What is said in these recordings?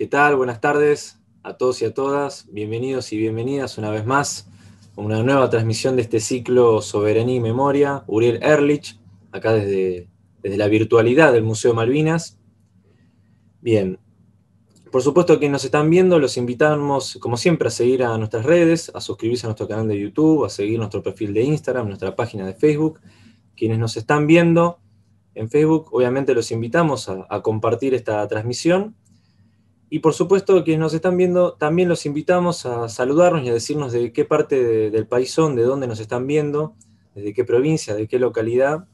¿Qué tal? Buenas tardes a todos y a todas. Bienvenidos y bienvenidas una vez más a una nueva transmisión de este ciclo Soberanía y Memoria. Uriel Erlich, acá desde, desde la virtualidad del Museo Malvinas. Bien, por supuesto que nos están viendo, los invitamos, como siempre, a seguir a nuestras redes, a suscribirse a nuestro canal de YouTube, a seguir nuestro perfil de Instagram, nuestra página de Facebook. Quienes nos están viendo en Facebook, obviamente los invitamos a, a compartir esta transmisión y por supuesto, quienes nos están viendo, también los invitamos a saludarnos y a decirnos de qué parte del país son, de dónde nos están viendo, desde qué provincia, de qué localidad,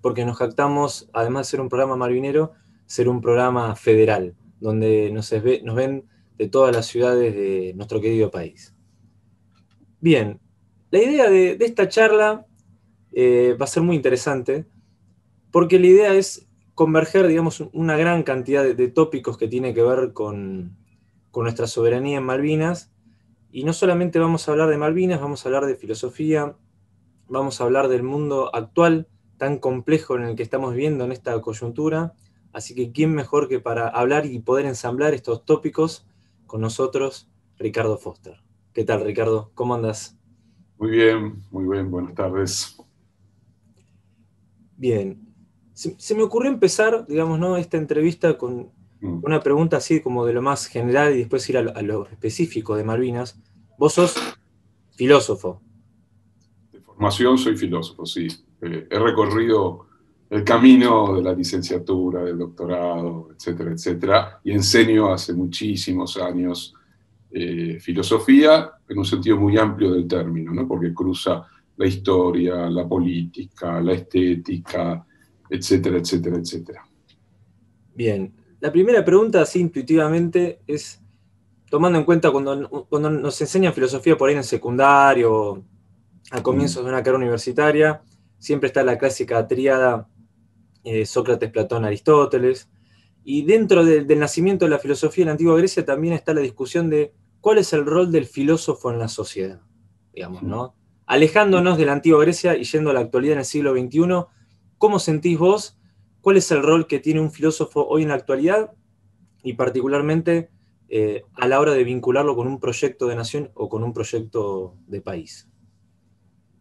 porque nos jactamos, además de ser un programa marvinero, ser un programa federal, donde nos, nos ven de todas las ciudades de nuestro querido país. Bien, la idea de, esta charla eh, va a ser muy interesante, porque la idea es converger, digamos, una gran cantidad de, tópicos que tiene que ver con, nuestra soberanía en Malvinas. Y no solamente vamos a hablar de Malvinas, vamos a hablar de filosofía, vamos a hablar del mundo actual tan complejo en el que estamos viviendo en esta coyuntura. Así que, ¿quién mejor que para hablar y poder ensamblar estos tópicos con nosotros, Ricardo Foster? ¿Qué tal, Ricardo? ¿Cómo andas? Muy bien, muy bien, buenas tardes. Bien, se, me ocurrió empezar, digamos, ¿no? esta entrevista con mm. una pregunta así como de lo más general y después ir a lo, específico de Malvinas. Vos sos filósofo. De formación soy filósofo, sí. Eh, he recorrido el camino de la licenciatura, del doctorado, etcétera, etcétera, y enseño hace muchísimos años eh, filosofía en un sentido muy amplio del término, ¿no? porque cruza la historia, la política, la estética, etcétera, etcétera, etcétera. Bien, la primera pregunta, así intuitivamente, es, tomando en cuenta cuando, cuando nos enseñan filosofía por ahí en secundario, a comienzos de una carrera universitaria, siempre está la clásica tríada eh, Sócrates, Platón, Aristóteles, y dentro del nacimiento de la filosofía en la antigua Grecia también está la discusión de cuál es el rol del filósofo en la sociedad, digamos, ¿no? Alejándonos de la antigua Grecia y yendo a la actualidad en el siglo XXI, ¿Cómo sentís vos? ¿Cuál es el rol que tiene un filósofo hoy en la actualidad? Y particularmente eh, a la hora de vincularlo con un proyecto de nación o con un proyecto de país.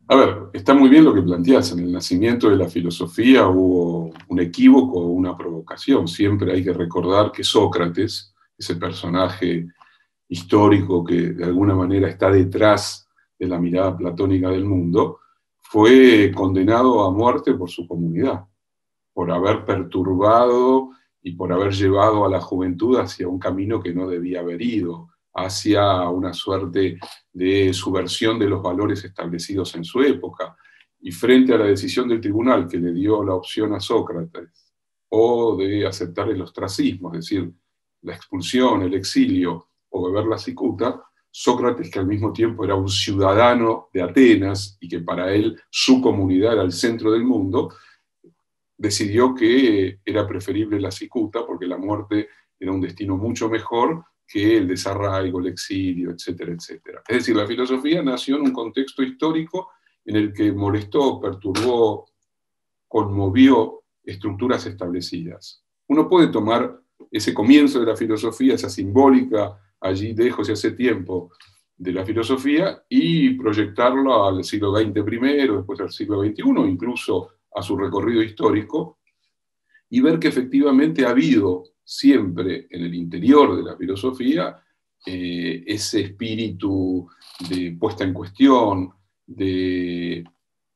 A ver, está muy bien lo que planteas. En el nacimiento de la filosofía hubo un equívoco, una provocación. Siempre hay que recordar que Sócrates, ese personaje histórico que de alguna manera está detrás de la mirada platónica del mundo, fue condenado a muerte por su comunidad, por haber perturbado y por haber llevado a la juventud hacia un camino que no debía haber ido, hacia una suerte de subversión de los valores establecidos en su época. Y frente a la decisión del tribunal que le dio la opción a Sócrates, o de aceptar el ostracismo, es decir, la expulsión, el exilio o beber la cicuta, Sócrates, que al mismo tiempo era un ciudadano de Atenas y que para él su comunidad era el centro del mundo, decidió que era preferible la cicuta porque la muerte era un destino mucho mejor que el desarraigo, el exilio, etcétera, etcétera. Es decir, la filosofía nació en un contexto histórico en el que molestó, perturbó, conmovió estructuras establecidas. Uno puede tomar ese comienzo de la filosofía, esa simbólica allí lejos y hace tiempo de la filosofía y proyectarlo al siglo XX primero, después al siglo XXI, incluso a su recorrido histórico, y ver que efectivamente ha habido siempre en el interior de la filosofía eh, ese espíritu de puesta en cuestión, de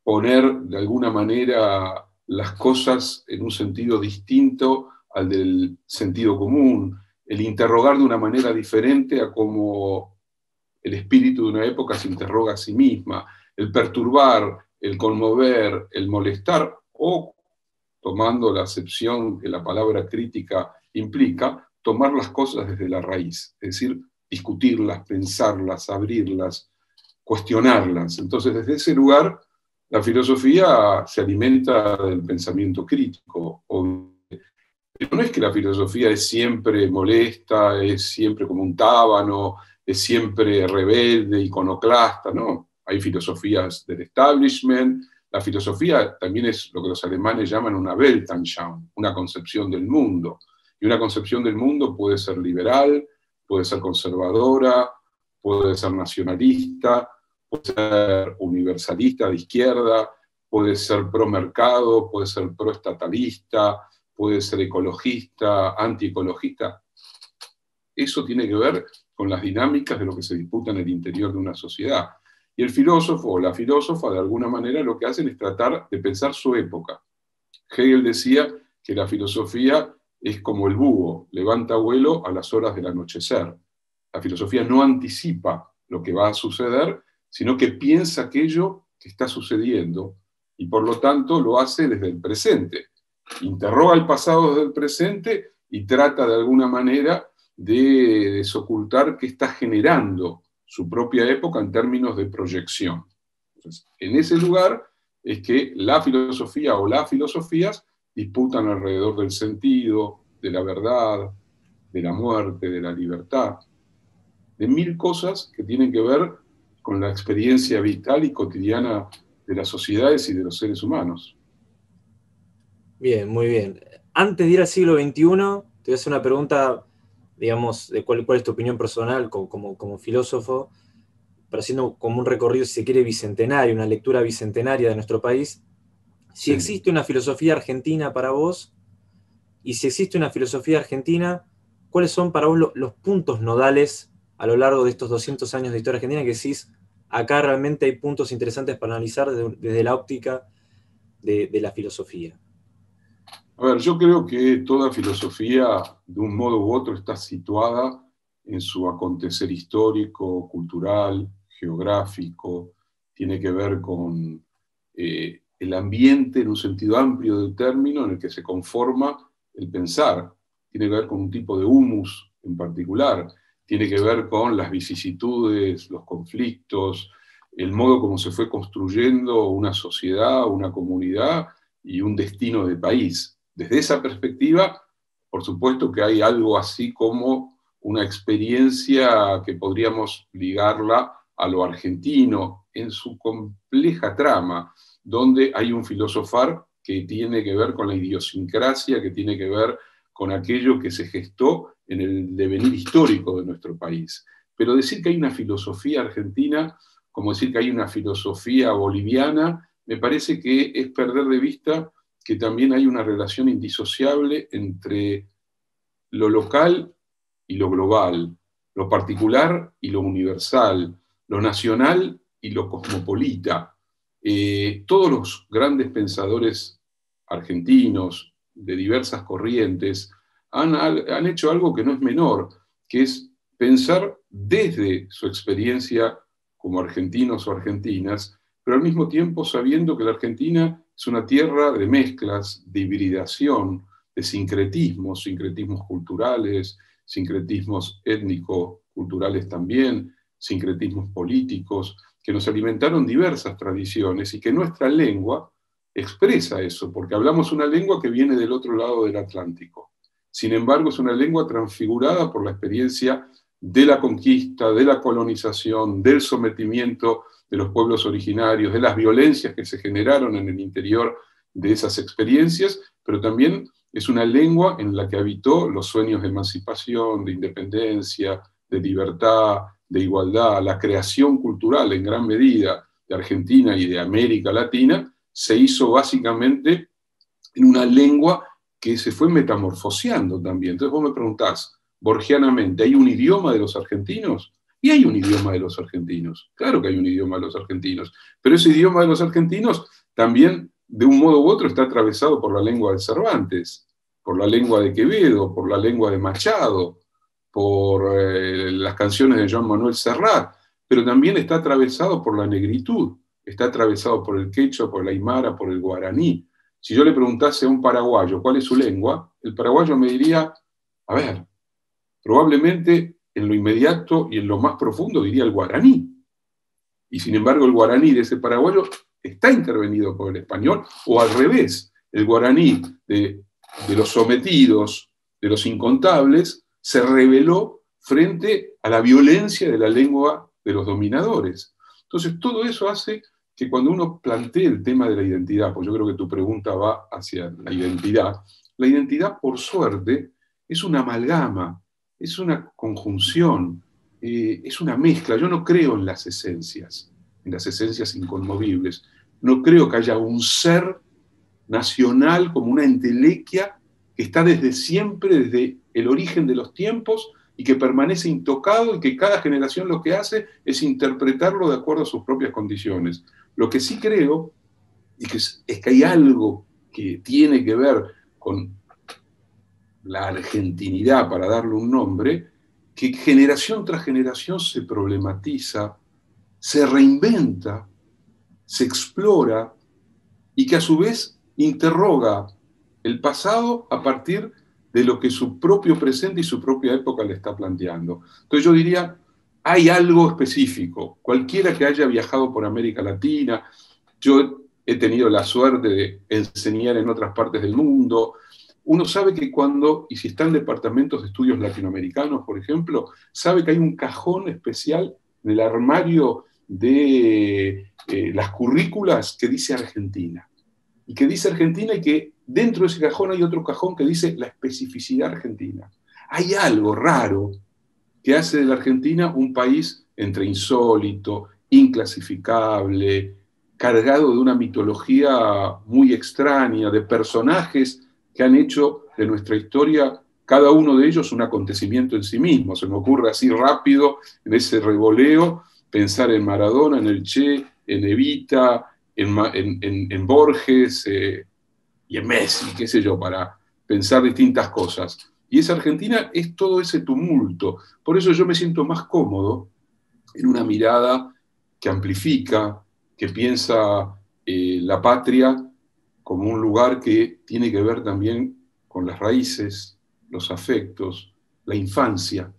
poner de alguna manera las cosas en un sentido distinto al del sentido común, el interrogar de una manera diferente a como el espíritu de una época se interroga a sí misma, el perturbar, el conmover, el molestar, o tomando la acepción que la palabra crítica implica, tomar las cosas desde la raíz, es decir, discutirlas, pensarlas, abrirlas, cuestionarlas. Entonces, desde ese lugar, la filosofía se alimenta del pensamiento crítico, no es que la filosofía es siempre molesta, es siempre como un tábano, es siempre rebelde, iconoclasta, ¿no? Hay filosofías del establishment. La filosofía también es lo que los alemanes llaman una Weltanschauung, una concepción del mundo. Y una concepción del mundo puede ser liberal, puede ser conservadora, puede ser nacionalista, puede ser universalista de izquierda, puede ser pro mercado, puede ser pro estatalista, puede ser ecologista, antiecologista. Eso tiene que ver con las dinámicas de lo que se disputa en el interior de una sociedad. Y el filósofo o la filósofa, de alguna manera, lo que hacen es tratar de pensar su época. Hegel decía que la filosofía es como el búho, levanta vuelo a las horas del anochecer. La filosofía no anticipa lo que va a suceder, sino que piensa aquello que está sucediendo y por lo tanto lo hace desde el presente. Interroga el pasado desde el presente y trata de alguna manera de desocultar qué está generando su propia época en términos de proyección. en ese lugar es que la filosofía o las filosofías disputan alrededor del sentido, de la verdad, de la muerte, de la libertad, de mil cosas que tienen que ver con la experiencia vital y cotidiana de las sociedades y de los seres humanos. Bien, muy bien. Antes de ir al siglo XXI, te voy a hacer una pregunta, digamos, de cuál, cuál es tu opinión personal como, como, filósofo, pero haciendo como un recorrido, si se quiere, bicentenario, una lectura bicentenaria de nuestro país. Si existe una filosofía argentina para vos, y si existe una filosofía argentina, ¿cuáles son para vos los puntos nodales a lo largo de estos 200 años de historia argentina que decís, acá realmente hay puntos interesantes para analizar desde, la óptica de, la filosofía? A ver, yo creo que toda filosofía, de un modo u otro, está situada en su acontecer histórico, cultural, geográfico, tiene que ver con eh, el ambiente en un sentido amplio del término en el que se conforma el pensar, tiene que ver con un tipo de humus en particular, tiene que ver con las vicisitudes, los conflictos, el modo como se fue construyendo una sociedad, una comunidad y un destino de país. Desde esa perspectiva, por supuesto que hay algo así como una experiencia que podríamos ligarla a lo argentino en su compleja trama, donde hay un filosofar que tiene que ver con la idiosincrasia, que tiene que ver con aquello que se gestó en el devenir histórico de nuestro país. Pero decir que hay una filosofía argentina, como decir que hay una filosofía boliviana, me parece que es perder de vista que también hay una relación indisociable entre lo local y lo global, lo particular y lo universal, lo nacional y lo cosmopolita. Eh, todos los grandes pensadores argentinos de diversas corrientes han, hecho algo que no es menor, que es pensar desde su experiencia como argentinos o argentinas, pero al mismo tiempo sabiendo que la Argentina es una tierra de mezclas, de hibridación, de sincretismos, sincretismos culturales, sincretismos étnico-culturales también, sincretismos políticos, que nos alimentaron diversas tradiciones y que nuestra lengua expresa eso, porque hablamos una lengua que viene del otro lado del Atlántico. Sin embargo, es una lengua transfigurada por la experiencia de la conquista, de la colonización, del sometimiento de los pueblos originarios, de las violencias que se generaron en el interior de esas experiencias, pero también es una lengua en la que habitó los sueños de emancipación, de independencia, de libertad, de igualdad, la creación cultural en gran medida de Argentina y de América Latina, se hizo básicamente en una lengua que se fue metamorfoseando también. Entonces vos me preguntás, borgianamente, ¿hay un idioma de los argentinos? Y hay un idioma de los argentinos. Claro que hay un idioma de los argentinos. Pero ese idioma de los argentinos también, de un modo u otro, está atravesado por la lengua de Cervantes, por la lengua de Quevedo, por la lengua de Machado, por eh, las canciones de Joan Manuel Serrat, pero también está atravesado por la negritud, está atravesado por el quechua, por la aymara, por el guaraní. Si yo le preguntase a un paraguayo cuál es su lengua, el paraguayo me diría, a ver, probablemente en lo inmediato y en lo más profundo diría el guaraní. Y sin embargo el guaraní de ese paraguayo está intervenido por el español, o al revés, el guaraní de, los sometidos, de los incontables, se rebeló frente a la violencia de la lengua de los dominadores. Entonces todo eso hace que cuando uno plantea el tema de la identidad, pues yo creo que tu pregunta va hacia la identidad, la identidad, por suerte, es una amalgama, es una conjunción, eh, es una mezcla. Yo no creo en las esencias, en las esencias inconmovibles. No creo que haya un ser nacional como una entelequia que está desde siempre, desde el origen de los tiempos, y que permanece intocado y que cada generación lo que hace es interpretarlo de acuerdo a sus propias condiciones. Lo que sí creo y que es, es que hay algo que tiene que ver con la argentinidad, para darle un nombre, que generación tras generación se problematiza, se reinventa, se explora y que a su vez interroga el pasado a partir de lo que su propio presente y su propia época le está planteando. Entonces yo diría, hay algo específico. Cualquiera que haya viajado por América Latina, yo he tenido la suerte de enseñar en otras partes del mundo, uno sabe que cuando, y si está en departamentos de estudios latinoamericanos, por ejemplo, sabe que hay un cajón especial en el armario de eh, las currículas que dice Argentina. Y que dice Argentina y que dentro de ese cajón hay otro cajón que dice la especificidad argentina. Hay algo raro que hace de la Argentina un país entre insólito, inclasificable, cargado de una mitología muy extraña, de personajes que han hecho de nuestra historia cada uno de ellos un acontecimiento en sí mismo. Se me ocurre así rápido, en ese revoleo, pensar en Maradona, en el Che, en Evita, en, Borges eh, y en Messi, qué sé yo, para pensar distintas cosas. Y esa Argentina es todo ese tumulto. Por eso yo me siento más cómodo en una mirada que amplifica, que piensa eh, la patria como un lugar que tiene que ver también con las raíces, los afectos, la infancia.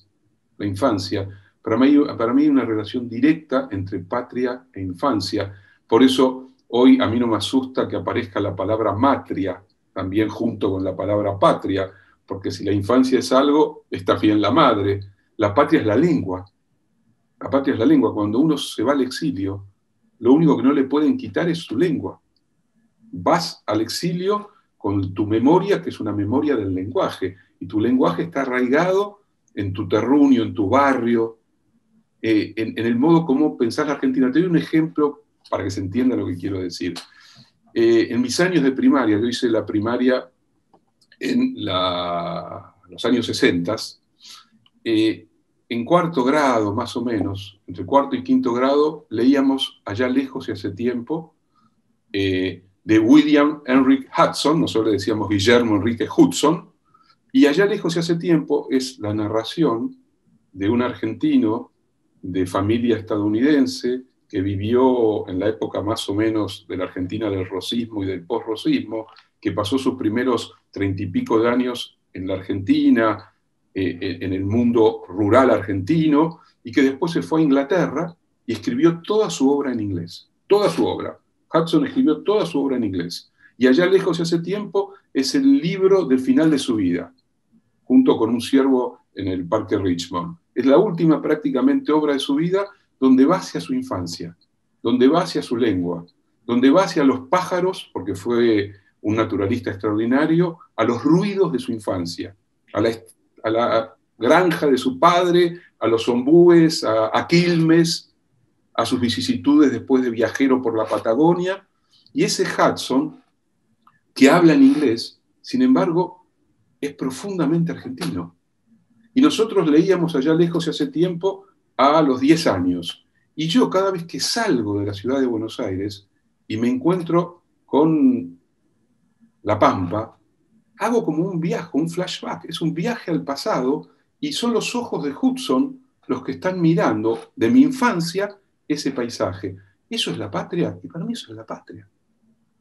La infancia. Para mí, para mí hay una relación directa entre patria e infancia. Por eso hoy a mí no me asusta que aparezca la palabra matria también junto con la palabra patria, porque si la infancia es algo, está bien la madre. La patria es la lengua. La patria es la lengua. Cuando uno se va al exilio, lo único que no le pueden quitar es su lengua vas al exilio con tu memoria, que es una memoria del lenguaje, y tu lenguaje está arraigado en tu terruño, en tu barrio, eh, en, el modo como pensás la Argentina. Te doy un ejemplo para que se entienda lo que quiero decir. Eh, en mis años de primaria, yo hice la primaria en los años 60, eh, en cuarto grado más o menos, entre cuarto y quinto grado, leíamos allá lejos y hace tiempo de William Henry Hudson, nosotros le decíamos Guillermo Enrique Hudson, y allá lejos y hace tiempo es la narración de un argentino de familia estadounidense que vivió en la época más o menos de la Argentina del rosismo y del post-rosismo, que pasó sus primeros treinta y pico de años en la Argentina, eh, en el mundo rural argentino, y que después se fue a Inglaterra y escribió toda su obra en inglés, toda su obra. Hudson escribió toda su obra en inglés. Y allá lejos hace tiempo es el libro del final de su vida, junto con un ciervo en el Parque Richmond. Es la última prácticamente obra de su vida donde va hacia su infancia, donde va hacia su lengua, donde va hacia los pájaros, porque fue un naturalista extraordinario, a los ruidos de su infancia, a la, granja de su padre, a los ombúes, a Quilmes, a sus vicisitudes después de viajero por la Patagonia, y ese Hudson, que habla en inglés, sin embargo, es profundamente argentino. Y nosotros leíamos allá lejos hace tiempo a los 10 años. Y yo cada vez que salgo de la ciudad de Buenos Aires y me encuentro con La Pampa, hago como un viaje, un flashback, es un viaje al pasado y son los ojos de Hudson los que están mirando de mi infancia ese paisaje. Eso es la patria, y para mí eso es la patria.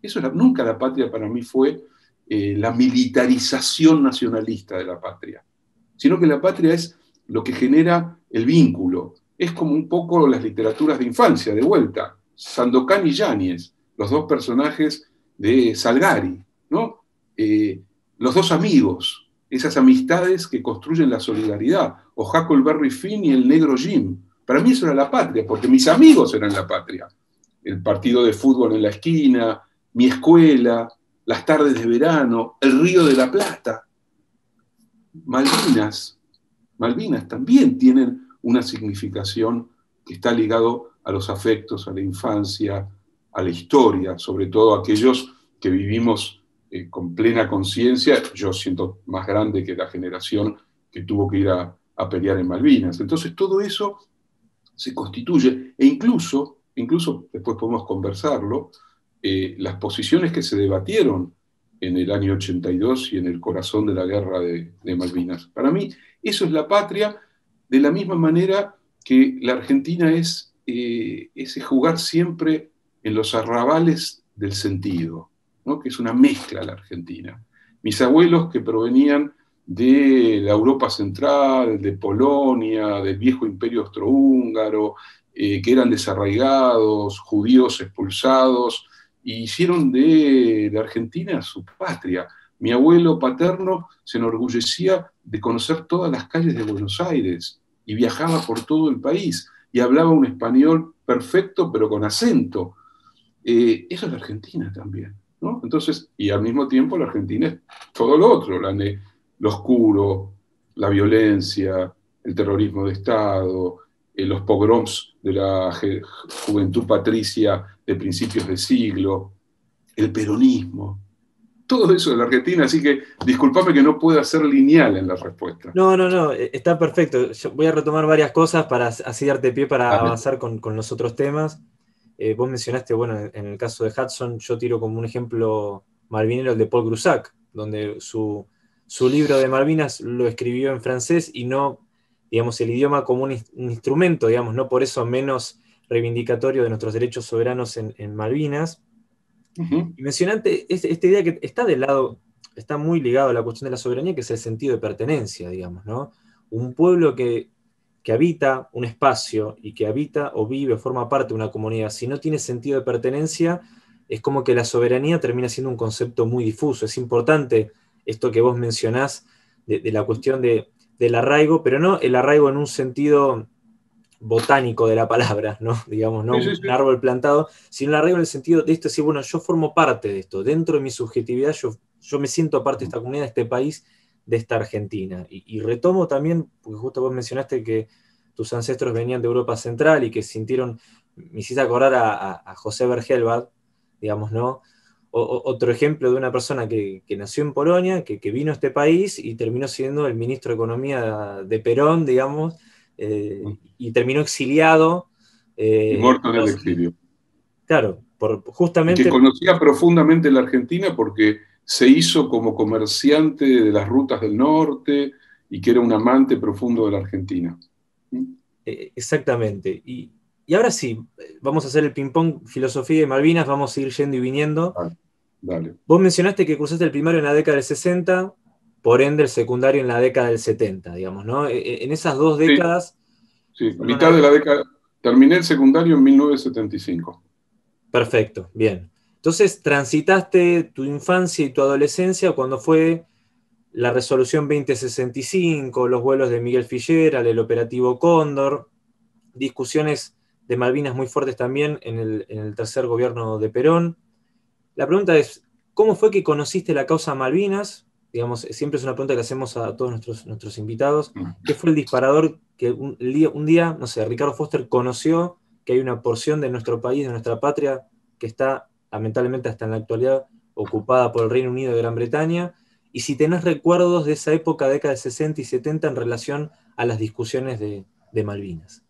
Eso nunca la patria para mí fue eh, la militarización nacionalista de la patria, sino que la patria es lo que genera el vínculo. Es como un poco las literaturas de infancia, de vuelta. Sandokan y Yáñez, los dos personajes de Salgari, ¿no? Eh, los dos amigos, esas amistades que construyen la solidaridad, o Huckleberry Finn y el negro Jim, para mí eso era la patria, porque mis amigos eran la patria. El partido de fútbol en la esquina, mi escuela, las tardes de verano, el río de la Plata. Malvinas, Malvinas también tienen una significación que está ligado a los afectos, a la infancia, a la historia, sobre todo aquellos que vivimos eh, con plena conciencia, yo siento más grande que la generación que tuvo que ir a, pelear en Malvinas. Entonces todo eso se constituye, e incluso, incluso después podemos conversarlo, eh, las posiciones que se debatieron en el año 82 y en el corazón de la guerra de, Malvinas. Para mí, eso es la patria, de la misma manera que la Argentina es eh, ese jugar siempre en los arrabales del sentido, ¿no? que es una mezcla la Argentina. Mis abuelos que provenían de la Europa Central, de Polonia, del viejo imperio austrohúngaro, eh, que eran desarraigados, judíos expulsados, y hicieron de la Argentina su patria. Mi abuelo paterno se enorgullecía de conocer todas las calles de Buenos Aires y viajaba por todo el país y hablaba un español perfecto pero con acento. Eh, eso es la Argentina también. ¿no? Entonces, y al mismo tiempo la Argentina es todo lo otro, la, lo oscuro, la violencia, el terrorismo de Estado, eh, los pogroms de la juventud patricia de principios de siglo, el peronismo, todo eso de la Argentina, así que discúlpame que no pueda ser lineal en la respuesta. No, no, no, eh, está perfecto. Yo voy a retomar varias cosas para así darte pie para avanzar con, los otros temas. Eh, vos mencionaste, bueno, en el caso de Hudson, yo tiro como un ejemplo malvinero el de Paul Grusac, donde su, su libro de Malvinas lo escribió en francés y no, digamos, el idioma como un, instrumento, digamos, no por eso menos reivindicatorio de nuestros derechos soberanos en, Malvinas. Y mencionante esta idea que está del lado, está muy ligado a la cuestión de la soberanía, que es el sentido de pertenencia, digamos, ¿no? Un pueblo que, que habita un espacio y que habita o vive o forma parte de una comunidad, si no tiene sentido de pertenencia, es como que la soberanía termina siendo un concepto muy difuso. Es importante esto que vos mencionás de, la cuestión del arraigo, pero no el arraigo en un sentido botánico de la palabra, ¿no? Digamos, no un árbol plantado, sino el arraigo en el sentido de esto, decir, bueno, yo formo parte de esto, dentro de mi subjetividad, yo, yo me siento parte de esta comunidad, de este país, de esta Argentina. Y, retomo también, porque justo vos mencionaste que tus ancestros venían de Europa Central y que sintieron, me hiciste acordar a, a José Bergelbad, digamos, ¿no? Otro ejemplo de una persona que, nació en Polonia, que, vino a este país y terminó siendo el ministro de Economía de Perón, digamos, eh, y terminó exiliado. Eh, y muerto en el exilio. Claro, por, justamente... que conocía profundamente la Argentina porque se hizo como comerciante de las rutas del norte y que era un amante profundo de la Argentina. Eh, exactamente. Y, ahora sí, vamos a hacer el ping-pong filosofía de Malvinas, vamos a ir yendo y viniendo. Vos mencionaste que cursaste el primario en la década del 60, por ende el secundario en la década del 70, digamos, ¿no? E, e, en esas dos décadas... Sí, mitad de la década... Terminé el secundario en 1975. Perfecto, bien. Entonces, transitaste tu infancia y tu adolescencia cuando fue la resolución 2065, los vuelos de Miguel Fillera, el operativo Cóndor, discusiones de Malvinas muy fuertes también en el, en el tercer gobierno de Perón. La pregunta es, ¿cómo fue que conociste la causa Malvinas? Digamos, siempre es una pregunta que hacemos a todos nuestros, nuestros invitados. Mm. ¿Qué fue el disparador que un día, no sé, Ricardo Foster conoció que hay una porción de nuestro país, de nuestra patria, que está, lamentablemente hasta en la actualidad, ocupada por el Reino Unido de Gran Bretaña? Y si tenés recuerdos de esa época, década de 60 y 70, en relación a las discusiones de, de Malvinas.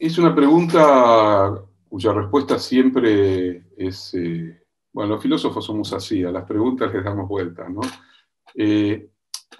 Es una pregunta cuya respuesta siempre es, eh, bueno, los filósofos somos así, a las preguntas les damos vuelta, ¿no? Eh,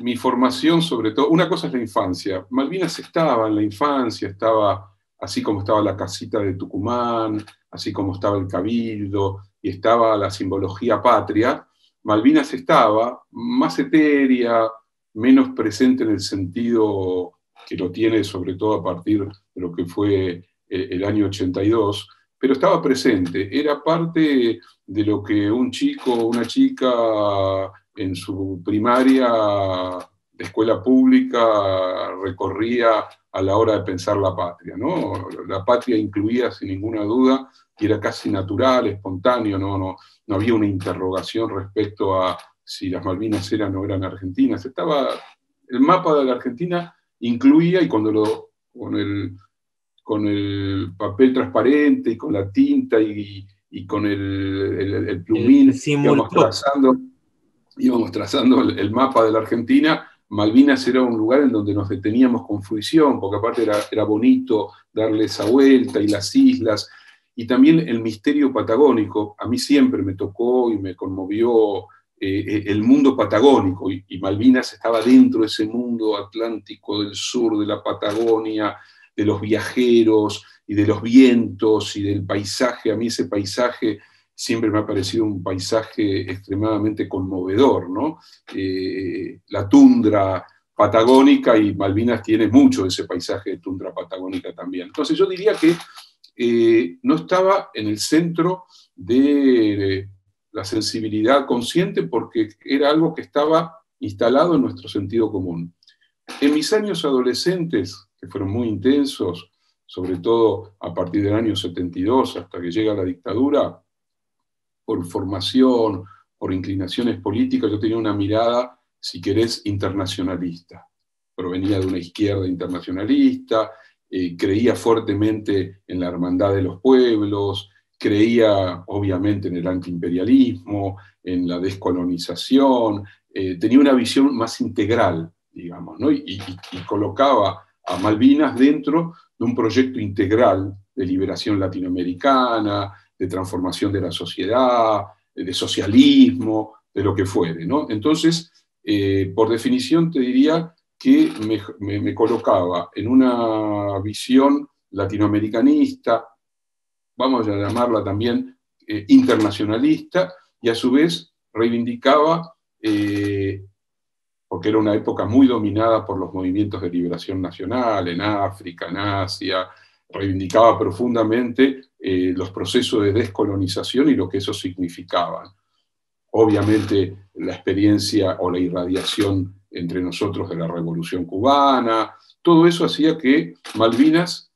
mi formación, sobre todo, una cosa es la infancia. Malvinas estaba en la infancia, estaba así como estaba la casita de Tucumán, así como estaba el cabildo y estaba la simbología patria. Malvinas estaba más etérea, menos presente en el sentido que lo tiene sobre todo a partir de lo que fue el año 82, pero estaba presente, era parte de lo que un chico o una chica en su primaria de escuela pública recorría a la hora de pensar la patria. ¿no? La patria incluía sin ninguna duda y era casi natural, espontáneo, no, no, no había una interrogación respecto a, si las Malvinas eran o eran argentinas. Estaba, el mapa de la Argentina incluía, y cuando lo, con el, con el papel transparente y con la tinta y, con el, plumín, íbamos trazando, íbamos trazando el, mapa de la Argentina, Malvinas era un lugar en donde nos deteníamos con fruición, porque aparte era, era bonito darle esa vuelta y las islas, y también el misterio patagónico. A mí siempre me tocó y me conmovió eh, el mundo patagónico, y, Malvinas estaba dentro de ese mundo atlántico del sur, de la Patagonia, de los viajeros y de los vientos y del paisaje. A mí ese paisaje siempre me ha parecido un paisaje extremadamente conmovedor, ¿no? Eh, la tundra patagónica y Malvinas tiene mucho de ese paisaje de tundra patagónica también. Entonces yo diría que eh, no estaba en el centro de la sensibilidad consciente porque era algo que estaba instalado en nuestro sentido común. En mis años adolescentes, fueron muy intensos, sobre todo a partir del año 72 hasta que llega la dictadura, por formación, por inclinaciones políticas, yo tenía una mirada, si querés, internacionalista. Provenía de una izquierda internacionalista, eh, creía fuertemente en la hermandad de los pueblos, creía obviamente en el antiimperialismo, en la descolonización, eh, tenía una visión más integral, digamos, ¿no? y, colocaba a Malvinas dentro de un proyecto integral de liberación latinoamericana, de transformación de la sociedad, de socialismo, de lo que fuere. ¿no? Entonces, eh, por definición te diría que me, colocaba en una visión latinoamericanista, vamos a llamarla también eh, internacionalista, y a su vez reivindicaba, eh, porque era una época muy dominada por los movimientos de liberación nacional en África, en Asia, reivindicaba profundamente eh, los procesos de descolonización y lo que eso significaba. Obviamente la experiencia o la irradiación entre nosotros de la Revolución Cubana, todo eso hacía que Malvinas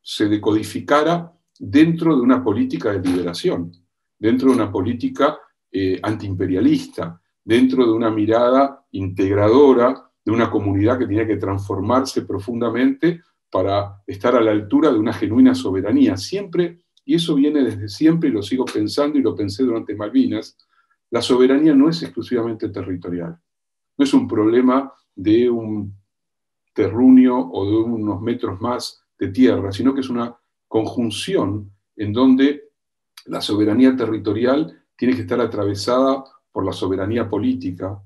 se decodificara dentro de una política de liberación, dentro de una política eh, antiimperialista, dentro de una mirada integradora de una comunidad que tenía que transformarse profundamente para estar a la altura de una genuina soberanía. Siempre, y eso viene desde siempre y lo sigo pensando y lo pensé durante Malvinas, la soberanía no es exclusivamente territorial no es un problema de un terruño o de unos metros más de tierra, sino que es una conjunción en donde la soberanía territorial tiene que estar atravesada por la soberanía política,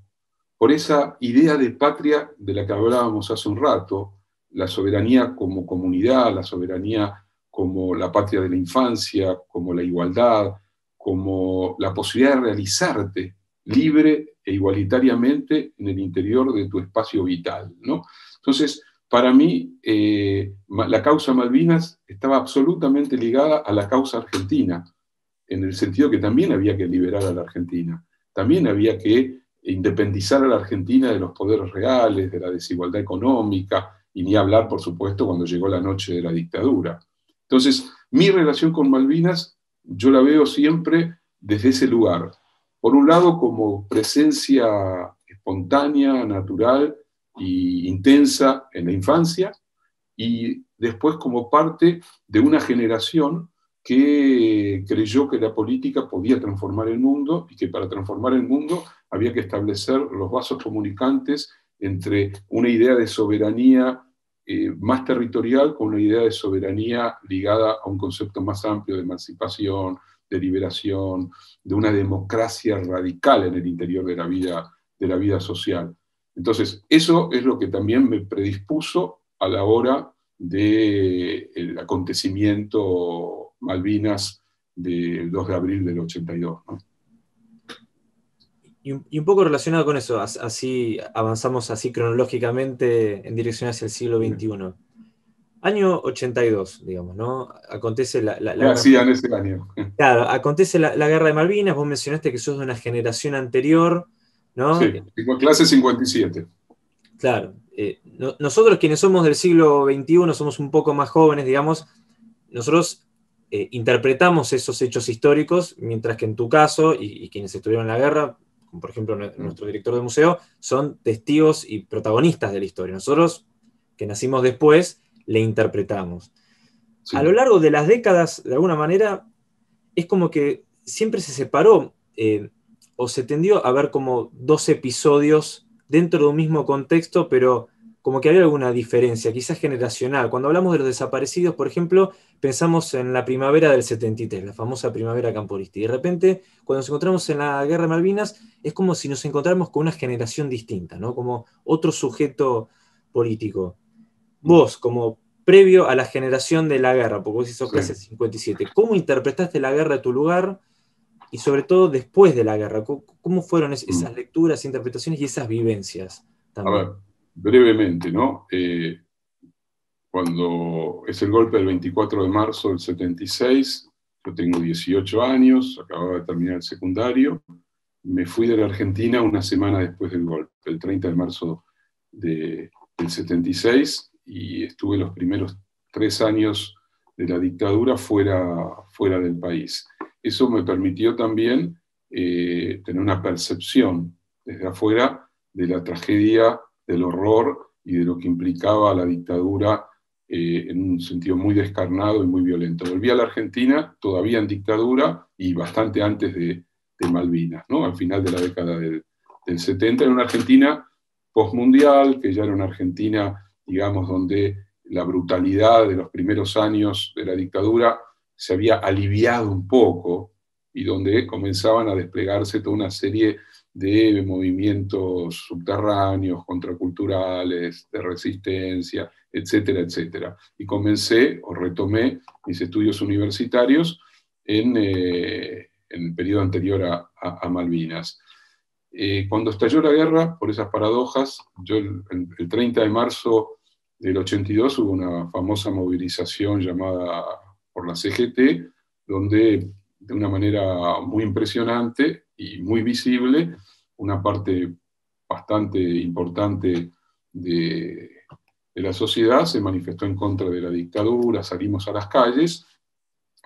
por esa idea de patria de la que hablábamos hace un rato, la soberanía como comunidad, la soberanía como la patria de la infancia, como la igualdad, como la posibilidad de realizarte libre e igualitariamente en el interior de tu espacio vital. ¿no? Entonces, para mí, eh, la causa Malvinas estaba absolutamente ligada a la causa argentina, en el sentido que también había que liberar a la Argentina, también había que independizar a la Argentina de los poderes reales, de la desigualdad económica, y ni hablar, por supuesto, cuando llegó la noche de la dictadura. Entonces, mi relación con Malvinas, yo la veo siempre desde ese lugar, por un lado, como presencia espontánea, natural e intensa en la infancia, y después como parte de una generación que creyó que la política podía transformar el mundo y que para transformar el mundo había que establecer los vasos comunicantes entre una idea de soberanía eh, más territorial con una idea de soberanía ligada a un concepto más amplio de emancipación, de liberación, de una democracia radical en el interior de la vida, de la vida social. Entonces, eso es lo que también me predispuso a la hora del acontecimiento Malvinas del 2 de abril del 82. Y, un, poco relacionado con eso, así avanzamos así cronológicamente en dirección hacia el siglo XXI. Año 82, digamos, ¿no? Acontece la... la, la en ese año. Claro, acontece la, guerra de Malvinas, vos mencionaste que sos de una generación anterior, ¿no? Sí, clase 57. Claro. Eh, nosotros quienes somos del siglo XXI, somos un poco más jóvenes, digamos, nosotros eh, interpretamos esos hechos históricos, mientras que en tu caso, y, quienes estuvieron en la guerra, como por ejemplo nuestro director de museo, son testigos y protagonistas de la historia. Nosotros, que nacimos después, le interpretamos. A lo largo de las décadas, de alguna manera, es como que siempre se separó eh, o se tendió a ver como dos episodios dentro de un mismo contexto, pero como que había alguna diferencia, quizás generacional. Cuando hablamos de los desaparecidos, por ejemplo, pensamos en la primavera del 73, la famosa primavera camporista. Y de repente, cuando nos encontramos en la Guerra de Malvinas, es como si nos encontráramos con una generación distinta, ¿no? como otro sujeto político. Vos, como previo a la generación de la guerra, porque vos hiciste clase 57, ¿cómo interpretaste la guerra de tu lugar? Y sobre todo después de la guerra, ¿cómo fueron mm. esas lecturas, interpretaciones y esas vivencias? También? Brevemente, ¿no? Eh, cuando es el golpe del 24 de marzo del 76, yo tengo 18 años, acababa de terminar el secundario, me fui de la Argentina una semana después del golpe, el 30 de marzo del 76, y estuve los primeros tres años de la dictadura fuera, fuera del país. Eso me permitió también eh, tener una percepción desde afuera de la tragedia del horror y de lo que implicaba la dictadura eh, en un sentido muy descarnado y muy violento. Volví a la Argentina todavía en dictadura y bastante antes de, Malvinas, ¿no? al final de la década del, 70, en una Argentina postmundial, que ya era una Argentina, digamos, donde la brutalidad de los primeros años de la dictadura se había aliviado un poco y donde comenzaban a desplegarse toda una serie de movimientos subterráneos, contraculturales, de resistencia, etcétera, etcétera. Y comencé o retomé mis estudios universitarios en, eh, el periodo anterior a, Malvinas. Eh, cuando estalló la guerra, por esas paradojas, el, el 30 de marzo del 82 hubo una famosa movilización llamada por la CGT, donde de una manera muy impresionante y muy visible, una parte bastante importante de, la sociedad se manifestó en contra de la dictadura, salimos a las calles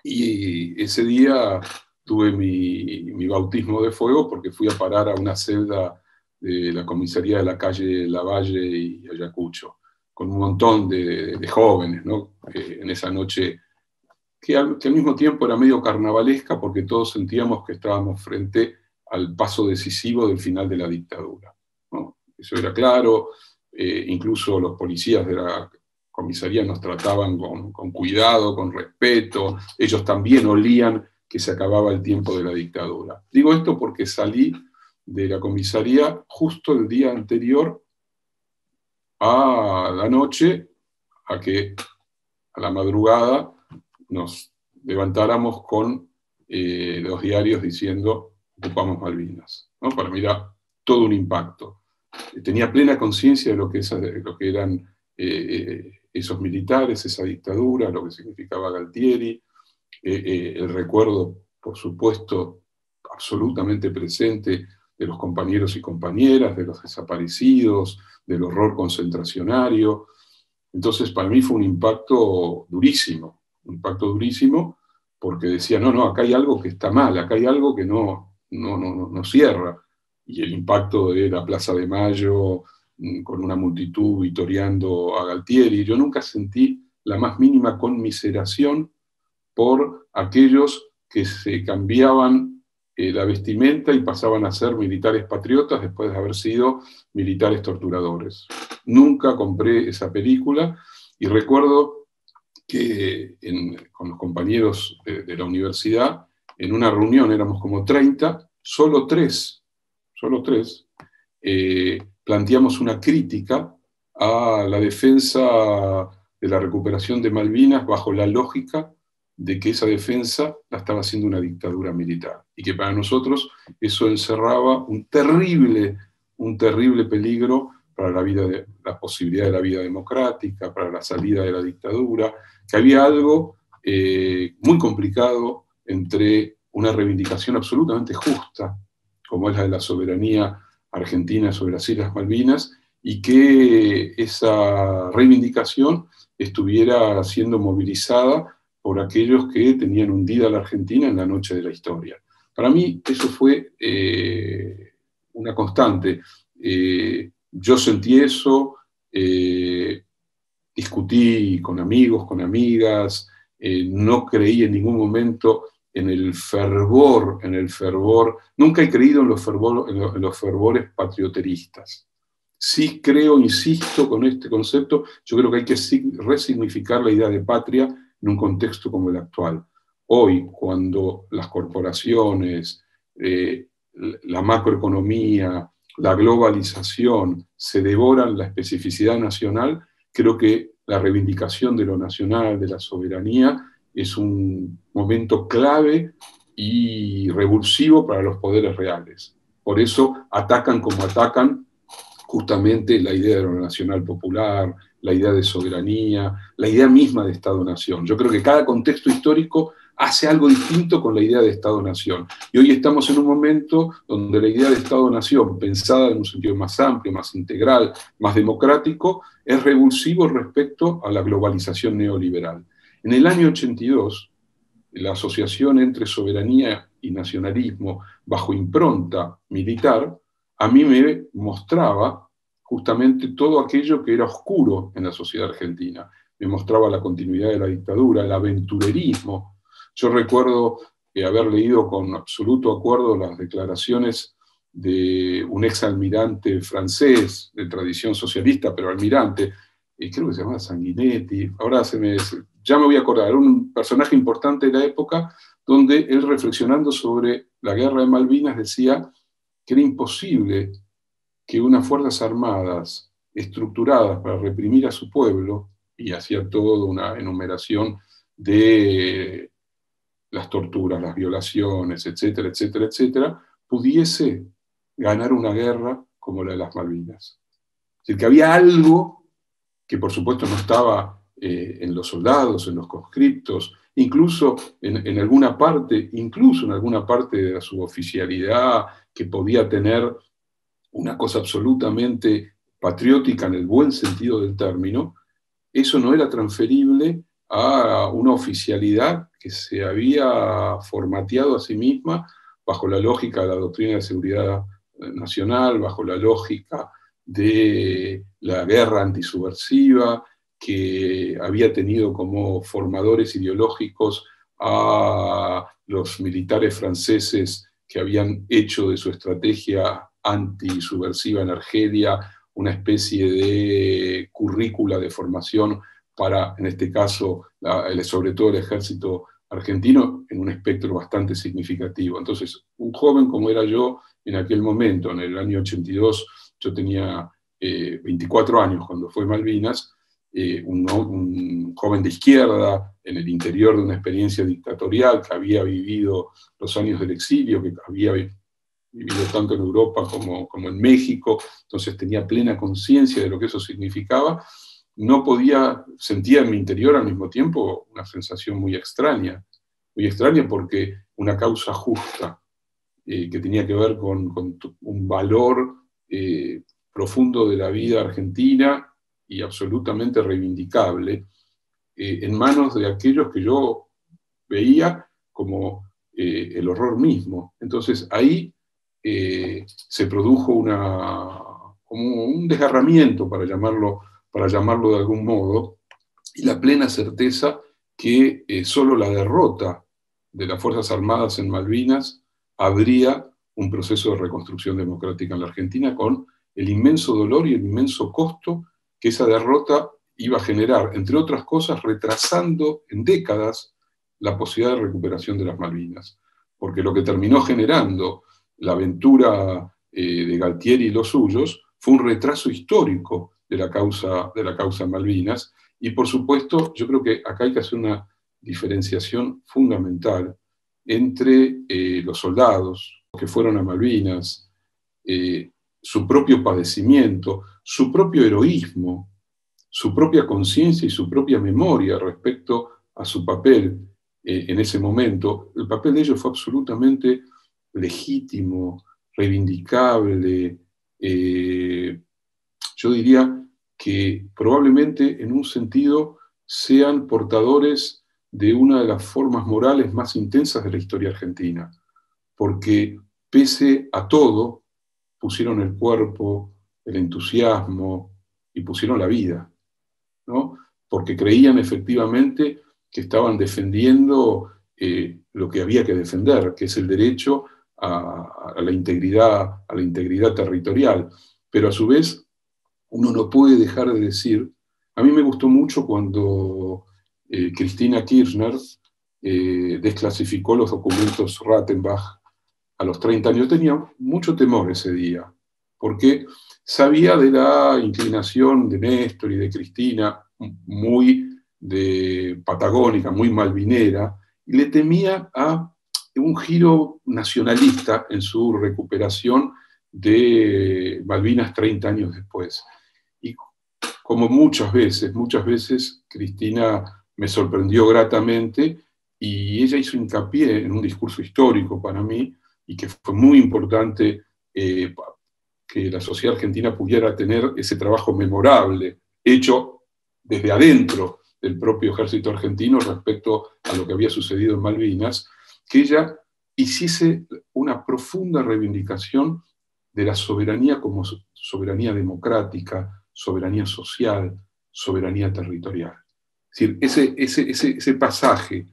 y ese día tuve mi, bautismo de fuego porque fui a parar a una celda de la comisaría de la calle Lavalle y Ayacucho, con un montón de, jóvenes, ¿no? en esa noche que al, mismo tiempo era medio carnavalesca porque todos sentíamos que estábamos frente al paso decisivo del final de la dictadura. Eso era claro, eh, incluso los policías de la comisaría nos trataban con, cuidado, con respeto, ellos también olían que se acababa el tiempo de la dictadura. Digo esto porque salí de la comisaría justo el día anterior a la noche, a que a la madrugada nos levantáramos con eh, los diarios diciendo ocupamos Malvinas. ¿no? Para mí era todo un impacto. Tenía plena conciencia de lo que, lo que eran eh, eh, esos militares, esa dictadura, lo que significaba Galtieri, el recuerdo, por supuesto, absolutamente presente de los compañeros y compañeras, de los desaparecidos, del horror concentracionario. Entonces, para mí fue un impacto durísimo un impacto durísimo, porque decía, no, no, acá hay algo que está mal, acá hay algo que no, no, no, no cierra. Y el impacto de la Plaza de Mayo, mm, con una multitud vitoreando a Galtieri, yo nunca sentí la más mínima conmiseración por aquellos que se cambiaban eh, la vestimenta y pasaban a ser militares patriotas después de haber sido militares torturadores. Nunca compré esa película y recuerdo que con los compañeros de, la universidad, en una reunión éramos como 30, solo tres, solo tres, eh, planteamos una crítica a la defensa de la recuperación de Malvinas bajo la lógica de que esa defensa la estaba haciendo una dictadura militar y que para nosotros eso encerraba un terrible, un terrible peligro para la, vida la posibilidad de la vida democrática, para la salida de la dictadura, que había algo eh, muy complicado entre una reivindicación absolutamente justa, como es la de la soberanía argentina sobre las Islas Malvinas, y que esa reivindicación estuviera siendo movilizada por aquellos que tenían hundida a la Argentina en la noche de la historia. Para mí eso fue eh, una constante. Eh, yo sentí eso, eh, discutí con amigos, con amigas, no creí en ningún momento en el fervor, en el fervor, nunca he creído en los, en los fervores patrioteristas. Sí creo, insisto con este concepto, yo creo que hay que resignificar la idea de patria en un contexto como el actual. Hoy, cuando las corporaciones, eh, la macroeconomía, la globalización se devoran la especificidad nacional, creo que la reivindicación de lo nacional, de la soberanía, es un momento clave y revulsivo para los poderes reales. Por eso atacan como atacan justamente la idea de lo nacional popular, la idea de soberanía, la idea misma de Estado-Nación. Yo creo que cada contexto histórico hace algo distinto con la idea de Estado-Nación. Y hoy estamos en un momento donde la idea de Estado-Nación, pensada en un sentido más amplio, más integral, más democrático, es revulsivo respecto a la globalización neoliberal. En el año 82, la asociación entre soberanía y nacionalismo bajo impronta militar, a mí me mostraba justamente todo aquello que era oscuro en la sociedad argentina. Me mostraba la continuidad de la dictadura, el aventurerismo. Yo recuerdo haber leído con absoluto acuerdo las declaraciones de un ex almirante francés de tradición socialista, pero almirante, y creo que se llamaba Sanguinetti, ahora se me, ya me voy a acordar, un personaje importante de la época, donde él reflexionando sobre la guerra de Malvinas decía que era imposible que unas Fuerzas Armadas estructuradas para reprimir a su pueblo, y hacía toda una enumeración de las torturas, las violaciones, etcétera, etcétera, etcétera, pudiese ganar una guerra como la de las Malvinas. Es decir, que había algo que por supuesto no estaba eh, en los soldados, en los conscriptos, incluso en, alguna parte, incluso en alguna parte de la suboficialidad que podía tener una cosa absolutamente patriótica en el buen sentido del término, eso no era transferible a una oficialidad que se había formateado a sí misma bajo la lógica de la doctrina de seguridad nacional, bajo la lógica de la guerra antisubversiva, que había tenido como formadores ideológicos a los militares franceses que habían hecho de su estrategia antisubversiva en Argelia una especie de currícula de formación para, en este caso, sobre todo el ejército argentino, en un espectro bastante significativo. Entonces, un joven como era yo en aquel momento, en el año 82, yo tenía 24 eh, años cuando fue Malvinas, eh, un, joven de izquierda en el interior de una experiencia dictatorial que había vivido los años del exilio, que había vivido tanto en Europa como, como en México, entonces tenía plena conciencia de lo que eso significaba, no podía, sentía en mi interior al mismo tiempo una sensación muy extraña, muy extraña porque una causa justa eh, que tenía que ver con, un valor eh, profundo de la vida argentina y absolutamente reivindicable eh, en manos de aquellos que yo veía como eh, el horror mismo. Entonces ahí se produjo una, como un desgarramiento, para llamarlo, para llamarlo de algún modo, y la plena certeza que solo la derrota de las Fuerzas Armadas en Malvinas habría un proceso de reconstrucción democrática en la Argentina con el inmenso dolor y el inmenso costo que esa derrota iba a generar, entre otras cosas, retrasando en décadas la posibilidad de recuperación de las Malvinas. Porque lo que terminó generando la aventura eh, de Galtieri y los suyos fue un retraso histórico de la causa, de la causa Malvinas. Y por supuesto, yo creo que acá hay que hacer una diferenciación fundamental entre eh, los soldados que fueron a Malvinas, eh, su propio padecimiento, su propio heroísmo, su propia conciencia y su propia memoria respecto a su papel eh, en ese momento. El papel de ellos fue absolutamente legítimo, reivindicable. Eh, yo diría que probablemente en un sentido sean portadores de una de las formas morales más intensas de la historia argentina, porque pese a todo, pusieron el cuerpo, el entusiasmo y pusieron la vida, ¿no? porque creían efectivamente que estaban defendiendo eh, lo que había que defender, que es el derecho a, la integridad, a la integridad territorial. Pero a su vez, uno no puede dejar de decir, a mí me gustó mucho cuando eh, Cristina Kirchner eh, desclasificó los documentos Rattenbach a los 30 años. tenía mucho temor ese día, porque sabía de la inclinación de Néstor y de Cristina, muy de patagónica, muy malvinera, y le temía a un giro nacionalista en su recuperación de Malvinas 30 años después. Y como muchas veces, muchas veces Cristina me sorprendió gratamente y ella hizo hincapié en un discurso histórico para mí y que fue muy importante eh, que la sociedad argentina pudiera tener ese trabajo memorable, hecho desde adentro del propio ejército argentino respecto a lo que había sucedido en Malvinas, que ella hiciese una profunda reivindicación de la soberanía como soberanía democrática, soberanía social, soberanía territorial. Es decir, ese, ese, ese, pasaje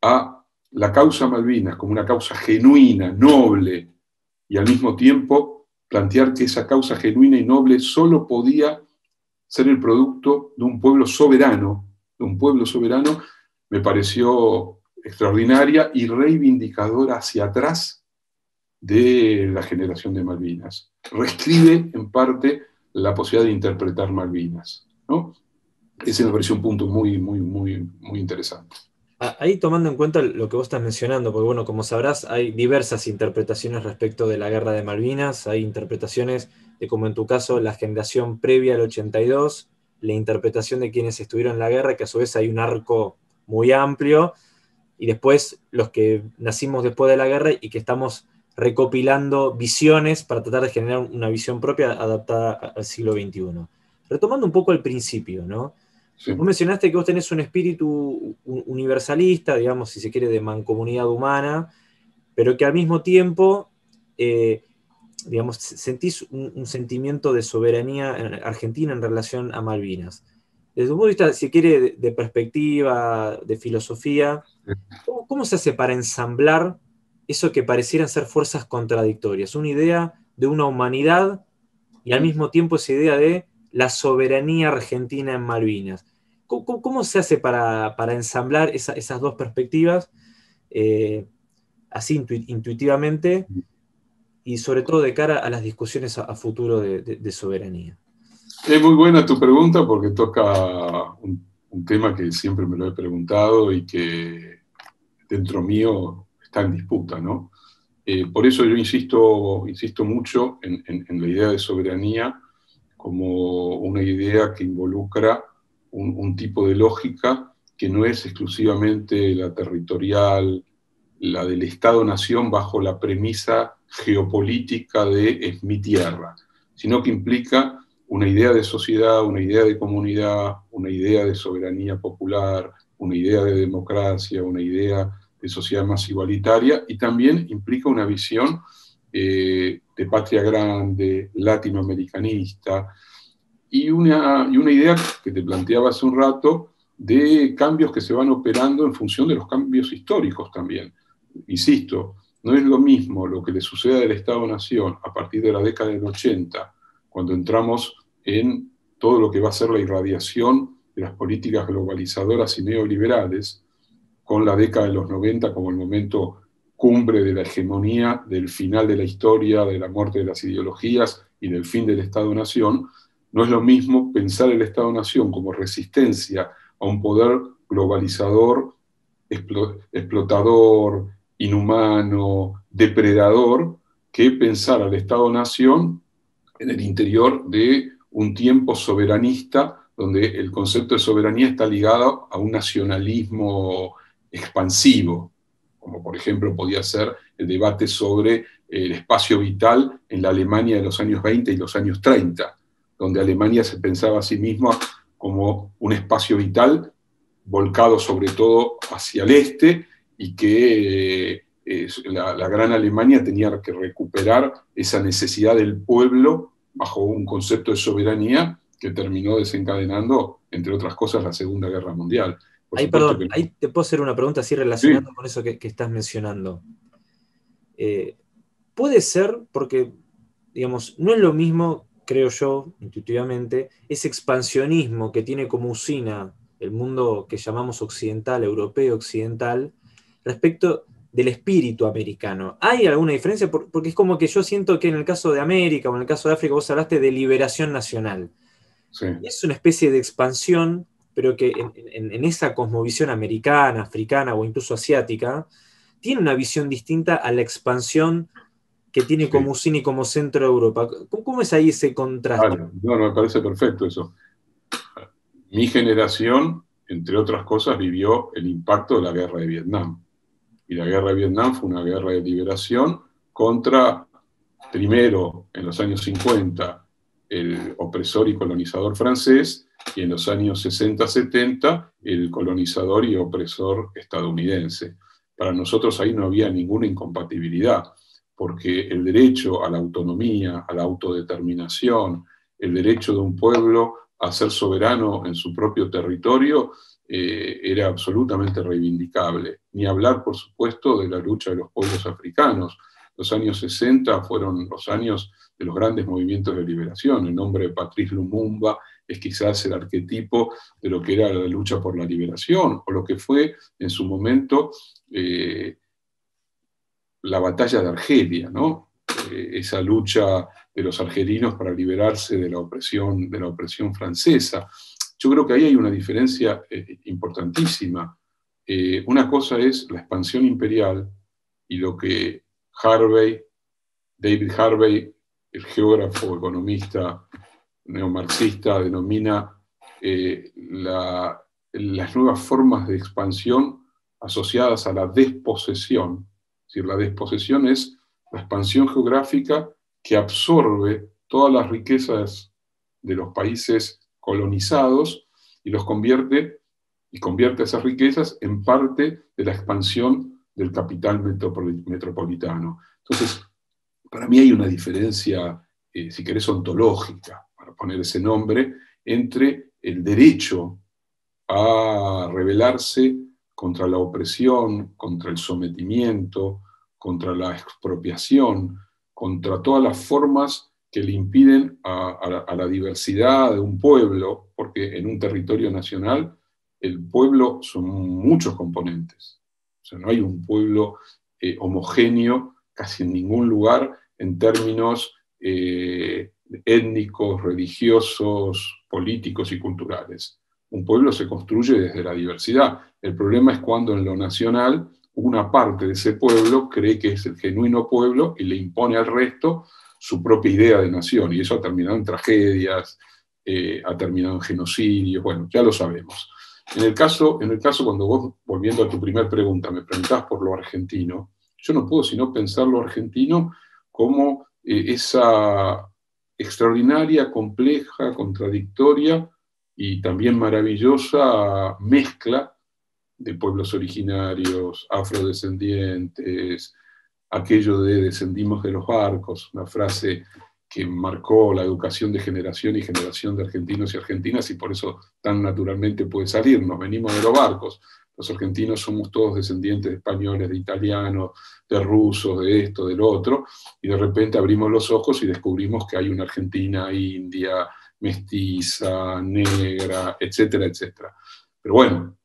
a la causa Malvinas como una causa genuina, noble, y al mismo tiempo plantear que esa causa genuina y noble solo podía ser el producto de un pueblo soberano, de un pueblo soberano, me pareció extraordinaria y reivindicadora hacia atrás de la generación de Malvinas. Reescribe en parte la posibilidad de interpretar Malvinas. ¿no? Ese me pareció un punto muy, muy, muy, muy interesante. Ahí tomando en cuenta lo que vos estás mencionando, porque bueno, como sabrás, hay diversas interpretaciones respecto de la guerra de Malvinas, hay interpretaciones de como en tu caso la generación previa al 82, la interpretación de quienes estuvieron en la guerra, que a su vez hay un arco muy amplio, y después los que nacimos después de la guerra y que estamos recopilando visiones para tratar de generar una visión propia adaptada al siglo XXI. Retomando un poco el principio, ¿no? Vos mencionaste que vos tenés un espíritu universalista, digamos, si se quiere, de mancomunidad humana, pero que al mismo tiempo, eh, digamos, sentís un, sentimiento de soberanía argentina en relación a Malvinas. Desde un punto de vista, si quiere, de perspectiva, de filosofía, ¿Cómo, se hace para ensamblar eso que parecieran ser fuerzas contradictorias? Una idea de una humanidad y al mismo tiempo esa idea de la soberanía argentina en Malvinas. ¿Cómo, se hace para, ensamblar esas dos perspectivas eh, así intuitivamente y sobre todo de cara a las discusiones a, futuro de, soberanía? Es muy buena tu pregunta porque toca un, un tema que siempre me lo he preguntado y que dentro mío está en disputa, ¿no? Eh, por eso yo insisto, insisto mucho en, la idea de soberanía como una idea que involucra un, tipo de lógica que no es exclusivamente la territorial, la del Estado-nación bajo la premisa geopolítica de es mi tierra, sino que implica una idea de sociedad, una idea de comunidad, una idea de soberanía popular, una idea de democracia, una idea de sociedad más igualitaria y también implica una visión eh, de patria grande, latinoamericanista y una, y una idea que te planteaba hace un rato de cambios que se van operando en función de los cambios históricos también. Insisto, no es lo mismo lo que le sucede al Estado-Nación a partir de la década del 80, cuando entramos en todo lo que va a ser la irradiación de las políticas globalizadoras y neoliberales, con la década de los 90 como el momento cumbre de la hegemonía, del final de la historia, de la muerte de las ideologías y del fin del Estado-Nación, no es lo mismo pensar el Estado-Nación como resistencia a un poder globalizador, explotador, inhumano, depredador, que pensar al Estado-Nación en el interior de un tiempo soberanista donde el concepto de soberanía está ligado a un nacionalismo expansivo, como por ejemplo podía ser el debate sobre el espacio vital en la Alemania de los años 20 y los años 30, donde Alemania se pensaba a sí misma como un espacio vital volcado sobre todo hacia el este y que la, Gran Alemania tenía que recuperar esa necesidad del pueblo bajo un concepto de soberanía que terminó desencadenando, entre otras cosas, la Segunda Guerra Mundial. ahí, perdón, ahí te puedo hacer una pregunta así relacionada con eso que, estás mencionando. Eh, puede ser, porque, digamos, no es lo mismo, creo yo, intuitivamente, ese expansionismo que tiene como usina el mundo que llamamos occidental, europeo occidental, respecto del espíritu americano. ¿Hay alguna diferencia? Porque es como que yo siento que en el caso de América o en el caso de África vos hablaste de liberación nacional. Es una especie de expansión, pero que en, esa cosmovisión americana, africana o incluso asiática, tiene una visión distinta a la expansión que tiene como usina y como centro de Europa. ¿Cómo, es ahí ese contraste? no, no, me parece perfecto eso. Mi generación, entre otras cosas, vivió el impacto de la guerra de Vietnam y la guerra de Vietnam fue una guerra de liberación contra, primero, en los años 50, el opresor y colonizador francés, y en los años 60-70, el colonizador y opresor estadounidense. Para nosotros ahí no había ninguna incompatibilidad, porque el derecho a la autonomía, a la autodeterminación, el derecho de un pueblo a ser soberano en su propio territorio, eh, era absolutamente reivindicable. Ni hablar, por supuesto, de la lucha de los pueblos africanos. Los años 60 fueron los años de los grandes movimientos de liberación. El nombre de Patrice Lumumba es quizás el arquetipo de lo que era la lucha por la liberación, o lo que fue en su momento eh, la batalla de Argelia, ¿no? Eh, esa lucha de los argelinos para liberarse de la opresión, de la opresión francesa. Yo creo que ahí hay una diferencia eh, importantísima. Eh, una cosa es la expansión imperial y lo que Harvey, David Harvey, el geógrafo, economista, neomarxista, denomina las nuevas formas de expansión asociadas a la desposesión. Decir, la desposesión es la expansión geográfica que absorbe todas las riquezas de los países colonizados y los convierte y convierte esas riquezas en parte de la expansión del capital metropolitano. Entonces, para mí hay una diferencia, eh, si querés, ontológica, para poner ese nombre, entre el derecho a rebelarse contra la opresión, contra el sometimiento, contra la expropiación, contra todas las formas que le impiden a, la, diversidad de un pueblo, porque en un territorio nacional el pueblo son muchos componentes. O sea, no hay un pueblo eh, homogéneo casi en ningún lugar en términos eh, étnicos, religiosos, políticos y culturales. Un pueblo se construye desde la diversidad. El problema es cuando en lo nacional una parte de ese pueblo cree que es el genuino pueblo y le impone al resto su propia idea de nación, y eso ha terminado en tragedias, eh, ha terminado en genocidios, bueno, ya lo sabemos. En el, caso, en el caso, cuando vos, volviendo a tu primera pregunta, me preguntás por lo argentino, yo no puedo sino pensar lo argentino como eh, esa extraordinaria, compleja, contradictoria y también maravillosa mezcla de pueblos originarios, afrodescendientes, aquello de descendimos de los barcos, una frase que marcó la educación de generación y generación de argentinos y argentinas y por eso tan naturalmente puede salir, nos venimos de los barcos. Los argentinos somos todos descendientes de españoles, de italianos, de rusos, de esto, del otro, y de repente abrimos los ojos y descubrimos que hay una Argentina, India, mestiza, negra, etcétera, etcétera. Pero bueno,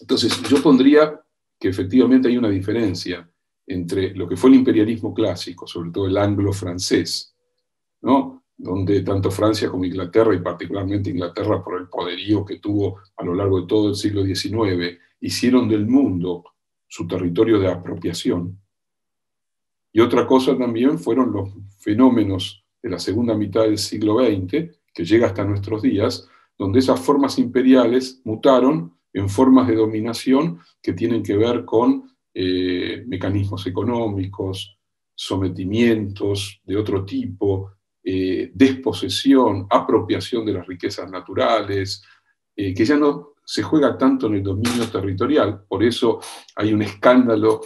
entonces yo pondría que efectivamente hay una diferencia entre lo que fue el imperialismo clásico, sobre todo el anglo-francés, ¿no? donde tanto Francia como Inglaterra, y particularmente Inglaterra por el poderío que tuvo a lo largo de todo el siglo XIX, hicieron del mundo su territorio de apropiación. Y otra cosa también fueron los fenómenos de la segunda mitad del siglo XX, que llega hasta nuestros días, donde esas formas imperiales mutaron en formas de dominación que tienen que ver con eh, mecanismos económicos, sometimientos de otro tipo, eh, desposesión, apropiación de las riquezas naturales, eh, que ya no se juega tanto en el dominio territorial, por eso hay un escándalo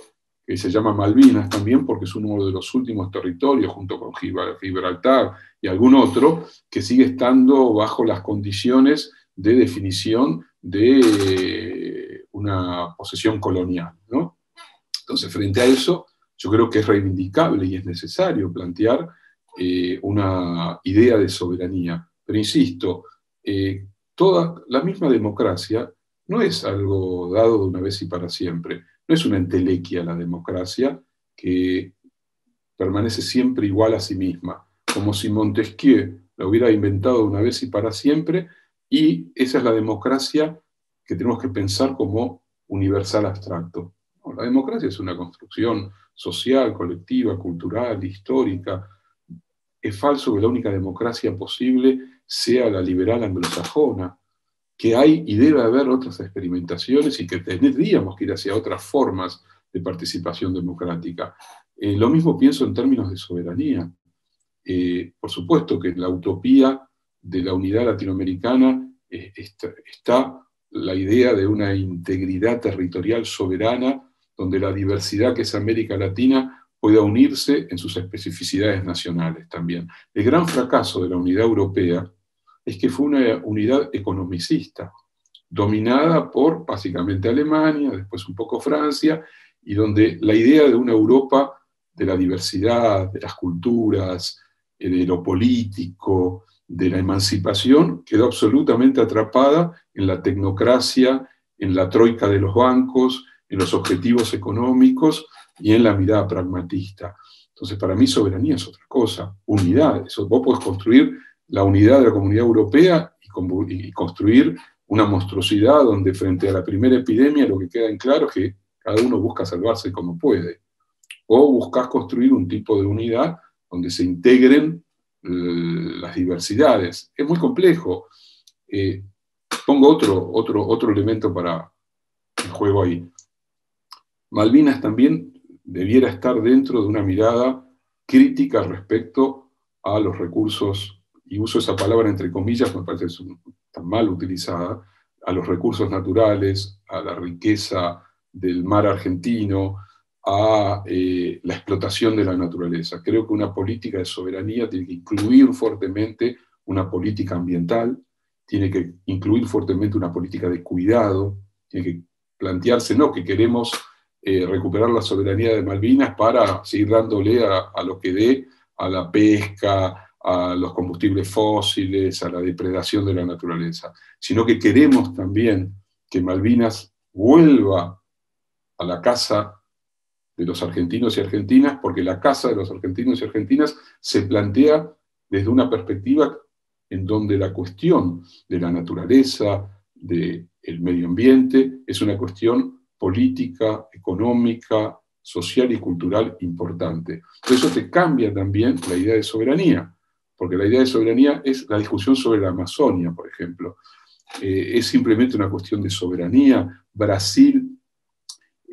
que se llama Malvinas también, porque es uno de los últimos territorios, junto con Gibraltar y algún otro, que sigue estando bajo las condiciones de definición de una posesión colonial. Entonces, frente a eso, yo creo que es reivindicable y es necesario plantear eh, una idea de soberanía. Pero insisto, eh, toda la misma democracia no es algo dado de una vez y para siempre. No es una entelequia la democracia que permanece siempre igual a sí misma, como si Montesquieu la hubiera inventado una vez y para siempre, y esa es la democracia que tenemos que pensar como universal abstracto. la democracia es una construcción social, colectiva, cultural, histórica. Es falso que la única democracia posible sea la liberal anglosajona, que hay y debe haber otras experimentaciones y que tendríamos que ir hacia otras formas de participación democrática. Eh, lo mismo pienso en términos de soberanía. Eh, por supuesto que en la utopía de la unidad latinoamericana eh, está, la idea de una integridad territorial soberana donde la diversidad que es América Latina pueda unirse en sus especificidades nacionales también. El gran fracaso de la unidad europea es que fue una unidad economicista, dominada por básicamente Alemania, después un poco Francia, y donde la idea de una Europa de la diversidad, de las culturas, eh, de lo político, de la emancipación, quedó absolutamente atrapada en la tecnocracia, en la troika de los bancos, en los objetivos económicos y en la mirada pragmatista. Entonces, para mí soberanía es otra cosa, unidad. Eso, vos podés construir la unidad de la comunidad europea y, construir una monstruosidad donde frente a la primera epidemia lo que queda en claro es que cada uno busca salvarse como puede. O buscas construir un tipo de unidad donde se integren eh, las diversidades. Es muy complejo. Eh, pongo otro, otro, otro elemento para el juego ahí. Malvinas también debiera estar dentro de una mirada crítica respecto a los recursos y uso esa palabra entre comillas, me parece tan mal utilizada, a los recursos naturales, a la riqueza del mar argentino, a eh, la explotación de la naturaleza. Creo que una política de soberanía tiene que incluir fuertemente una política ambiental, tiene que incluir fuertemente una política de cuidado, tiene que plantearse, no que queremos eh, recuperar la soberanía de Malvinas para seguir dándole a, a lo que dé a la pesca, a los combustibles fósiles, a la depredación de la naturaleza, sino que queremos también que Malvinas vuelva a la casa de los argentinos y argentinas, porque la casa de los argentinos y argentinas se plantea desde una perspectiva en donde la cuestión de la naturaleza, del medio ambiente, es una cuestión política, económica, social y cultural importante. eso te cambia también la idea de soberanía porque la idea de soberanía es la discusión sobre la Amazonia, por ejemplo. Eh, es simplemente una cuestión de soberanía. Brasil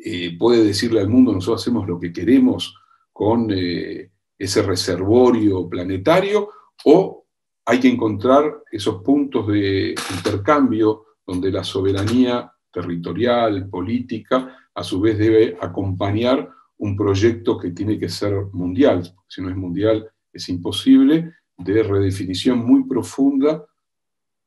eh, puede decirle al mundo, nosotros hacemos lo que queremos con eh, ese reservorio planetario, o hay que encontrar esos puntos de intercambio donde la soberanía territorial, política, a su vez debe acompañar un proyecto que tiene que ser mundial. Si no es mundial, es imposible de redefinición muy profunda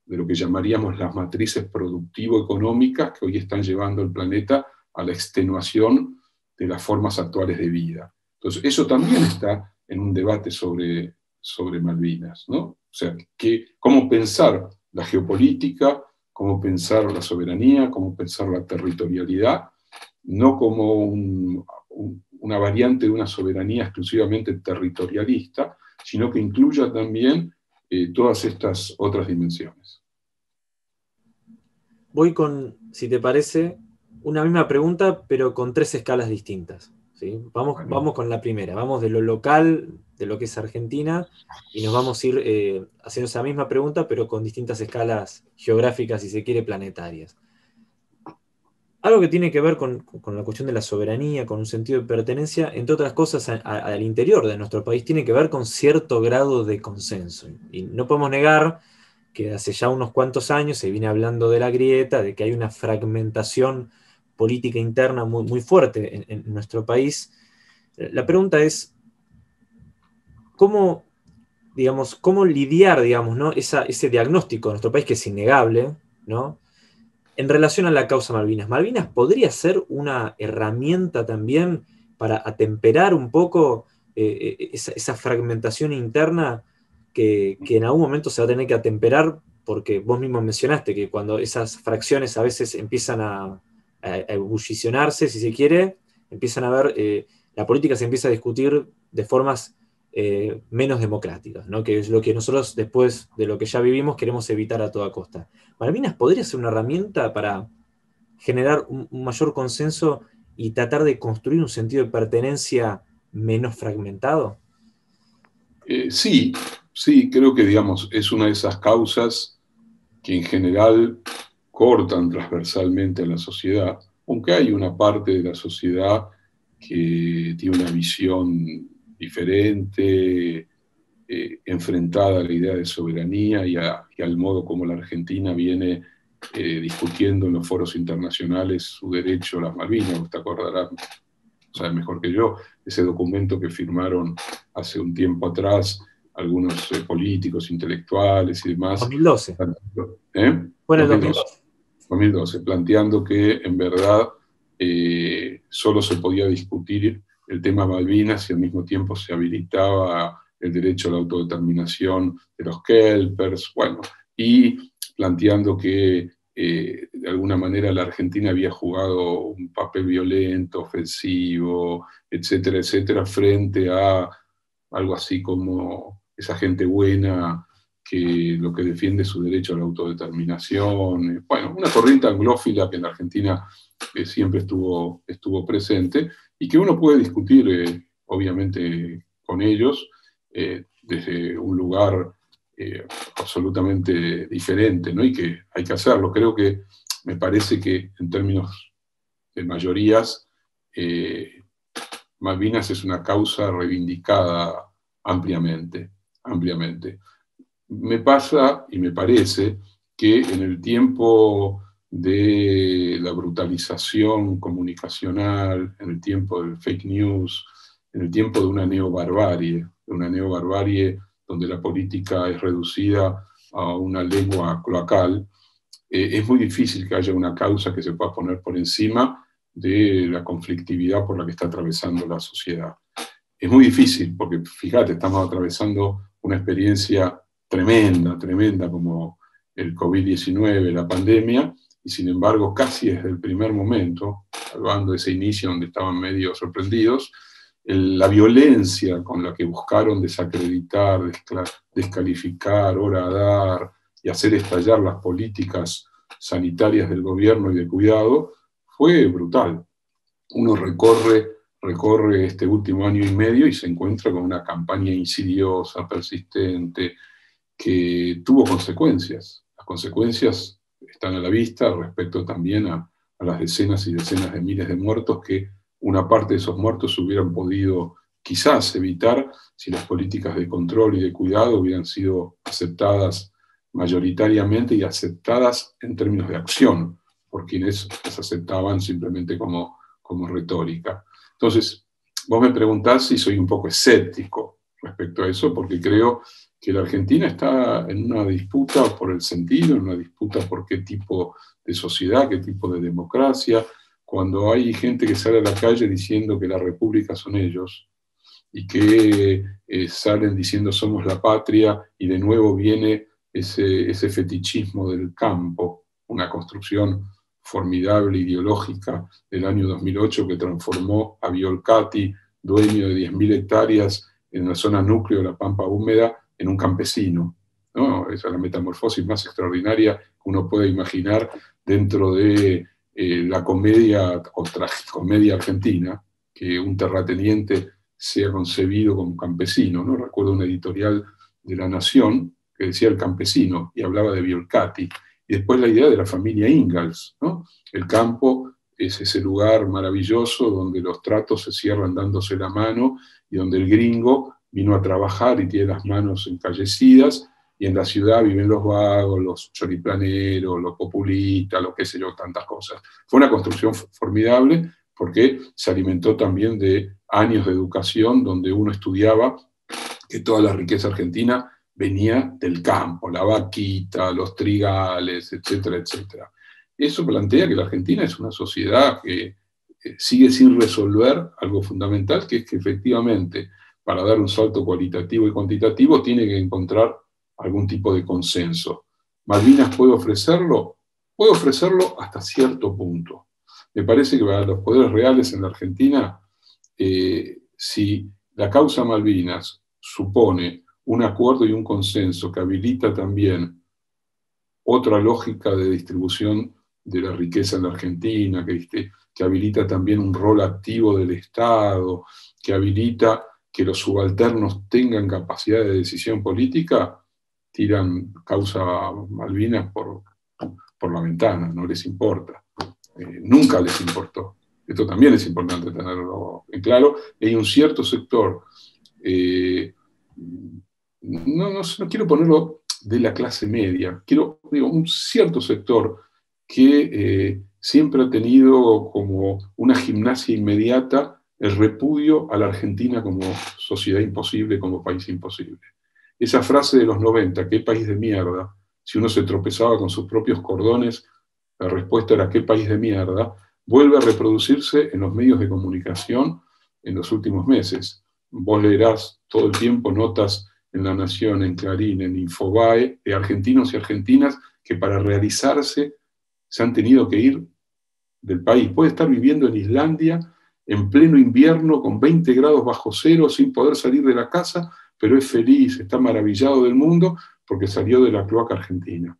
de lo que llamaríamos las matrices productivo-económicas que hoy están llevando el planeta a la extenuación de las formas actuales de vida. Entonces, eso también está en un debate sobre, sobre Malvinas, ¿no? O sea, que, cómo pensar la geopolítica, cómo pensar la soberanía, cómo pensar la territorialidad, no como una variante de una soberanía exclusivamente territorialista, sino que incluya también eh, todas estas otras dimensiones. Voy con, si te parece, una misma pregunta, pero con tres escalas distintas. ¿sí? Vamos, vamos con la primera, vamos de lo local, de lo que es Argentina, y nos vamos a ir eh, haciendo esa misma pregunta, pero con distintas escalas geográficas, si se quiere, planetarias. Algo que tiene que ver con, la cuestión de la soberanía, con un sentido de pertenencia, entre otras cosas, al interior de nuestro país, tiene que ver con cierto grado de consenso. Y no podemos negar que hace ya unos cuantos años se viene hablando de la grieta, de que hay una fragmentación política interna muy, fuerte en, nuestro país. La pregunta es, ¿cómo, digamos, cómo lidiar digamos, ¿no? ese diagnóstico de nuestro país que es innegable, ¿no? En relación a la causa Malvinas? ¿Malvinas podría ser una herramienta también para atemperar un poco eh, eh, esa, fragmentación interna que, en algún momento se va a tener que atemperar? Porque vos mismo mencionaste que cuando esas fracciones a veces empiezan a, ebullicionarse, si se quiere, empiezan a ver, eh, la política se empieza a discutir de formas menos democráticas, ¿no? que es lo que nosotros después de lo que ya vivimos queremos evitar a toda costa. Malvinas podría ser una herramienta para generar un, mayor consenso y tratar de construir un sentido de pertenencia menos fragmentado? Eh, sí, sí, creo que digamos, es una de esas causas que en general cortan transversalmente a la sociedad, aunque hay una parte de la sociedad que tiene una visión diferente, eh, enfrentada a la idea de soberanía y, al modo como la Argentina viene eh, discutiendo en los foros internacionales su derecho a las Malvinas. Usted acordará, sabe mejor que yo, ese documento que firmaron hace un tiempo atrás algunos eh, políticos, intelectuales y demás. 2012. ¿Eh? En 2012. 2012, planteando que en verdad solo se podía discutir el tema Malvinas y al mismo tiempo se habilitaba el derecho a la autodeterminación de los Kelpers, bueno, y planteando que eh, de alguna manera la Argentina había jugado un papel violento, ofensivo, etcétera, etcétera, frente a algo así como esa gente buena que lo que defiende su derecho a la autodeterminación. Bueno, una corriente anglófila que en la Argentina eh, siempre estuvo, estuvo presente y que uno puede discutir, eh, obviamente, con ellos, eh, desde un lugar eh, absolutamente diferente, ¿no? Y que hay que hacerlo. Creo que me parece que en términos de mayorías, eh, Malvinas es una causa reivindicada ampliamente, ampliamente. Me pasa y me parece que en el tiempo de la brutalización comunicacional, en el tiempo del fake news, en el tiempo de una neobarbarie, una neobarbarie donde la política es reducida a una lengua cloacal, eh, es muy difícil que haya una causa que se pueda poner por encima de la conflictividad por la que está atravesando la sociedad. Es muy difícil porque, fíjate, estamos atravesando una experiencia tremenda, tremenda como el COVID-19, la pandemia, y sin embargo, casi desde el primer momento, hablando de ese inicio donde estaban medio sorprendidos, la violencia con la que buscaron desacreditar, descalificar, horadar y hacer estallar las políticas sanitarias del gobierno y de cuidado, fue brutal. Uno recorre, recorre este último año y medio y se encuentra con una campaña insidiosa, persistente, que tuvo consecuencias. Las consecuencias están a la vista respecto también a, a las decenas y decenas de miles de muertos que una parte de esos muertos se hubieran podido quizás evitar si las políticas de control y de cuidado hubieran sido aceptadas mayoritariamente y aceptadas en términos de acción por quienes las aceptaban simplemente como, como retórica. Entonces, vos me preguntás si soy un poco escéptico respecto a eso, porque creo que la Argentina está en una disputa por el sentido, en una disputa por qué tipo de sociedad, qué tipo de democracia, cuando hay gente que sale a la calle diciendo que la república son ellos y que eh, salen diciendo somos la patria y de nuevo viene ese, fetichismo del campo, una construcción formidable ideológica del año 2008 que transformó a Violcati, dueño de 10.000 hectáreas en la zona núcleo de la Pampa Húmeda, en un campesino. ¿no? Esa es la metamorfosis más extraordinaria que uno puede imaginar dentro de eh, la comedia o tragicomedia argentina, que un terrateniente sea concebido como campesino. ¿no? Recuerdo un editorial de La Nación que decía el campesino y hablaba de Biolcati. Y después la idea de la familia Ingalls. ¿no? El campo es ese lugar maravilloso donde los tratos se cierran dándose la mano y donde el gringo vino a trabajar y tiene las manos encallecidas y en la ciudad viven los vagos, los choriplaneros, los populistas, lo que sé yo, tantas cosas. Fue una construcción formidable porque se alimentó también de años de educación donde uno estudiaba que toda la riqueza argentina venía del campo, la vaquita, los trigales, etcétera, etcétera. Eso plantea que la Argentina es una sociedad que eh, sigue sin resolver algo fundamental, que es que efectivamente para dar un salto cualitativo y cuantitativo tiene que encontrar algún tipo de consenso. ¿Malvinas puede ofrecerlo? Puede ofrecerlo hasta cierto punto. Me parece que para los poderes reales en la Argentina, eh, si la causa Malvinas supone un acuerdo y un consenso que habilita también otra lógica de distribución de la riqueza en la Argentina, que, que habilita también un rol activo del Estado, que habilita que los subalternos tengan capacidad de decisión política, tiran causa Malvinas por, por la ventana, no les importa. Eh, nunca les importó. Esto también es importante tenerlo en claro. Hay un cierto sector, eh, no, no, quiero ponerlo de la clase media, quiero, digo, un cierto sector que eh, siempre ha tenido como una gimnasia inmediata el repudio a la Argentina como sociedad imposible, como país imposible. Esa frase de los 90, qué país de mierda, si uno se tropezaba con sus propios cordones, la respuesta era qué país de mierda, vuelve a reproducirse en los medios de comunicación en los últimos meses. Vos leerás todo el tiempo notas en La Nación, en Clarín, en Infobae, de argentinos y argentinas que para realizarse se han tenido que ir del país. Puede estar viviendo en Islandia en pleno invierno con 20 grados bajo cero sin poder salir de la casa, pero es feliz, está maravillado del mundo porque salió de la cloaca argentina.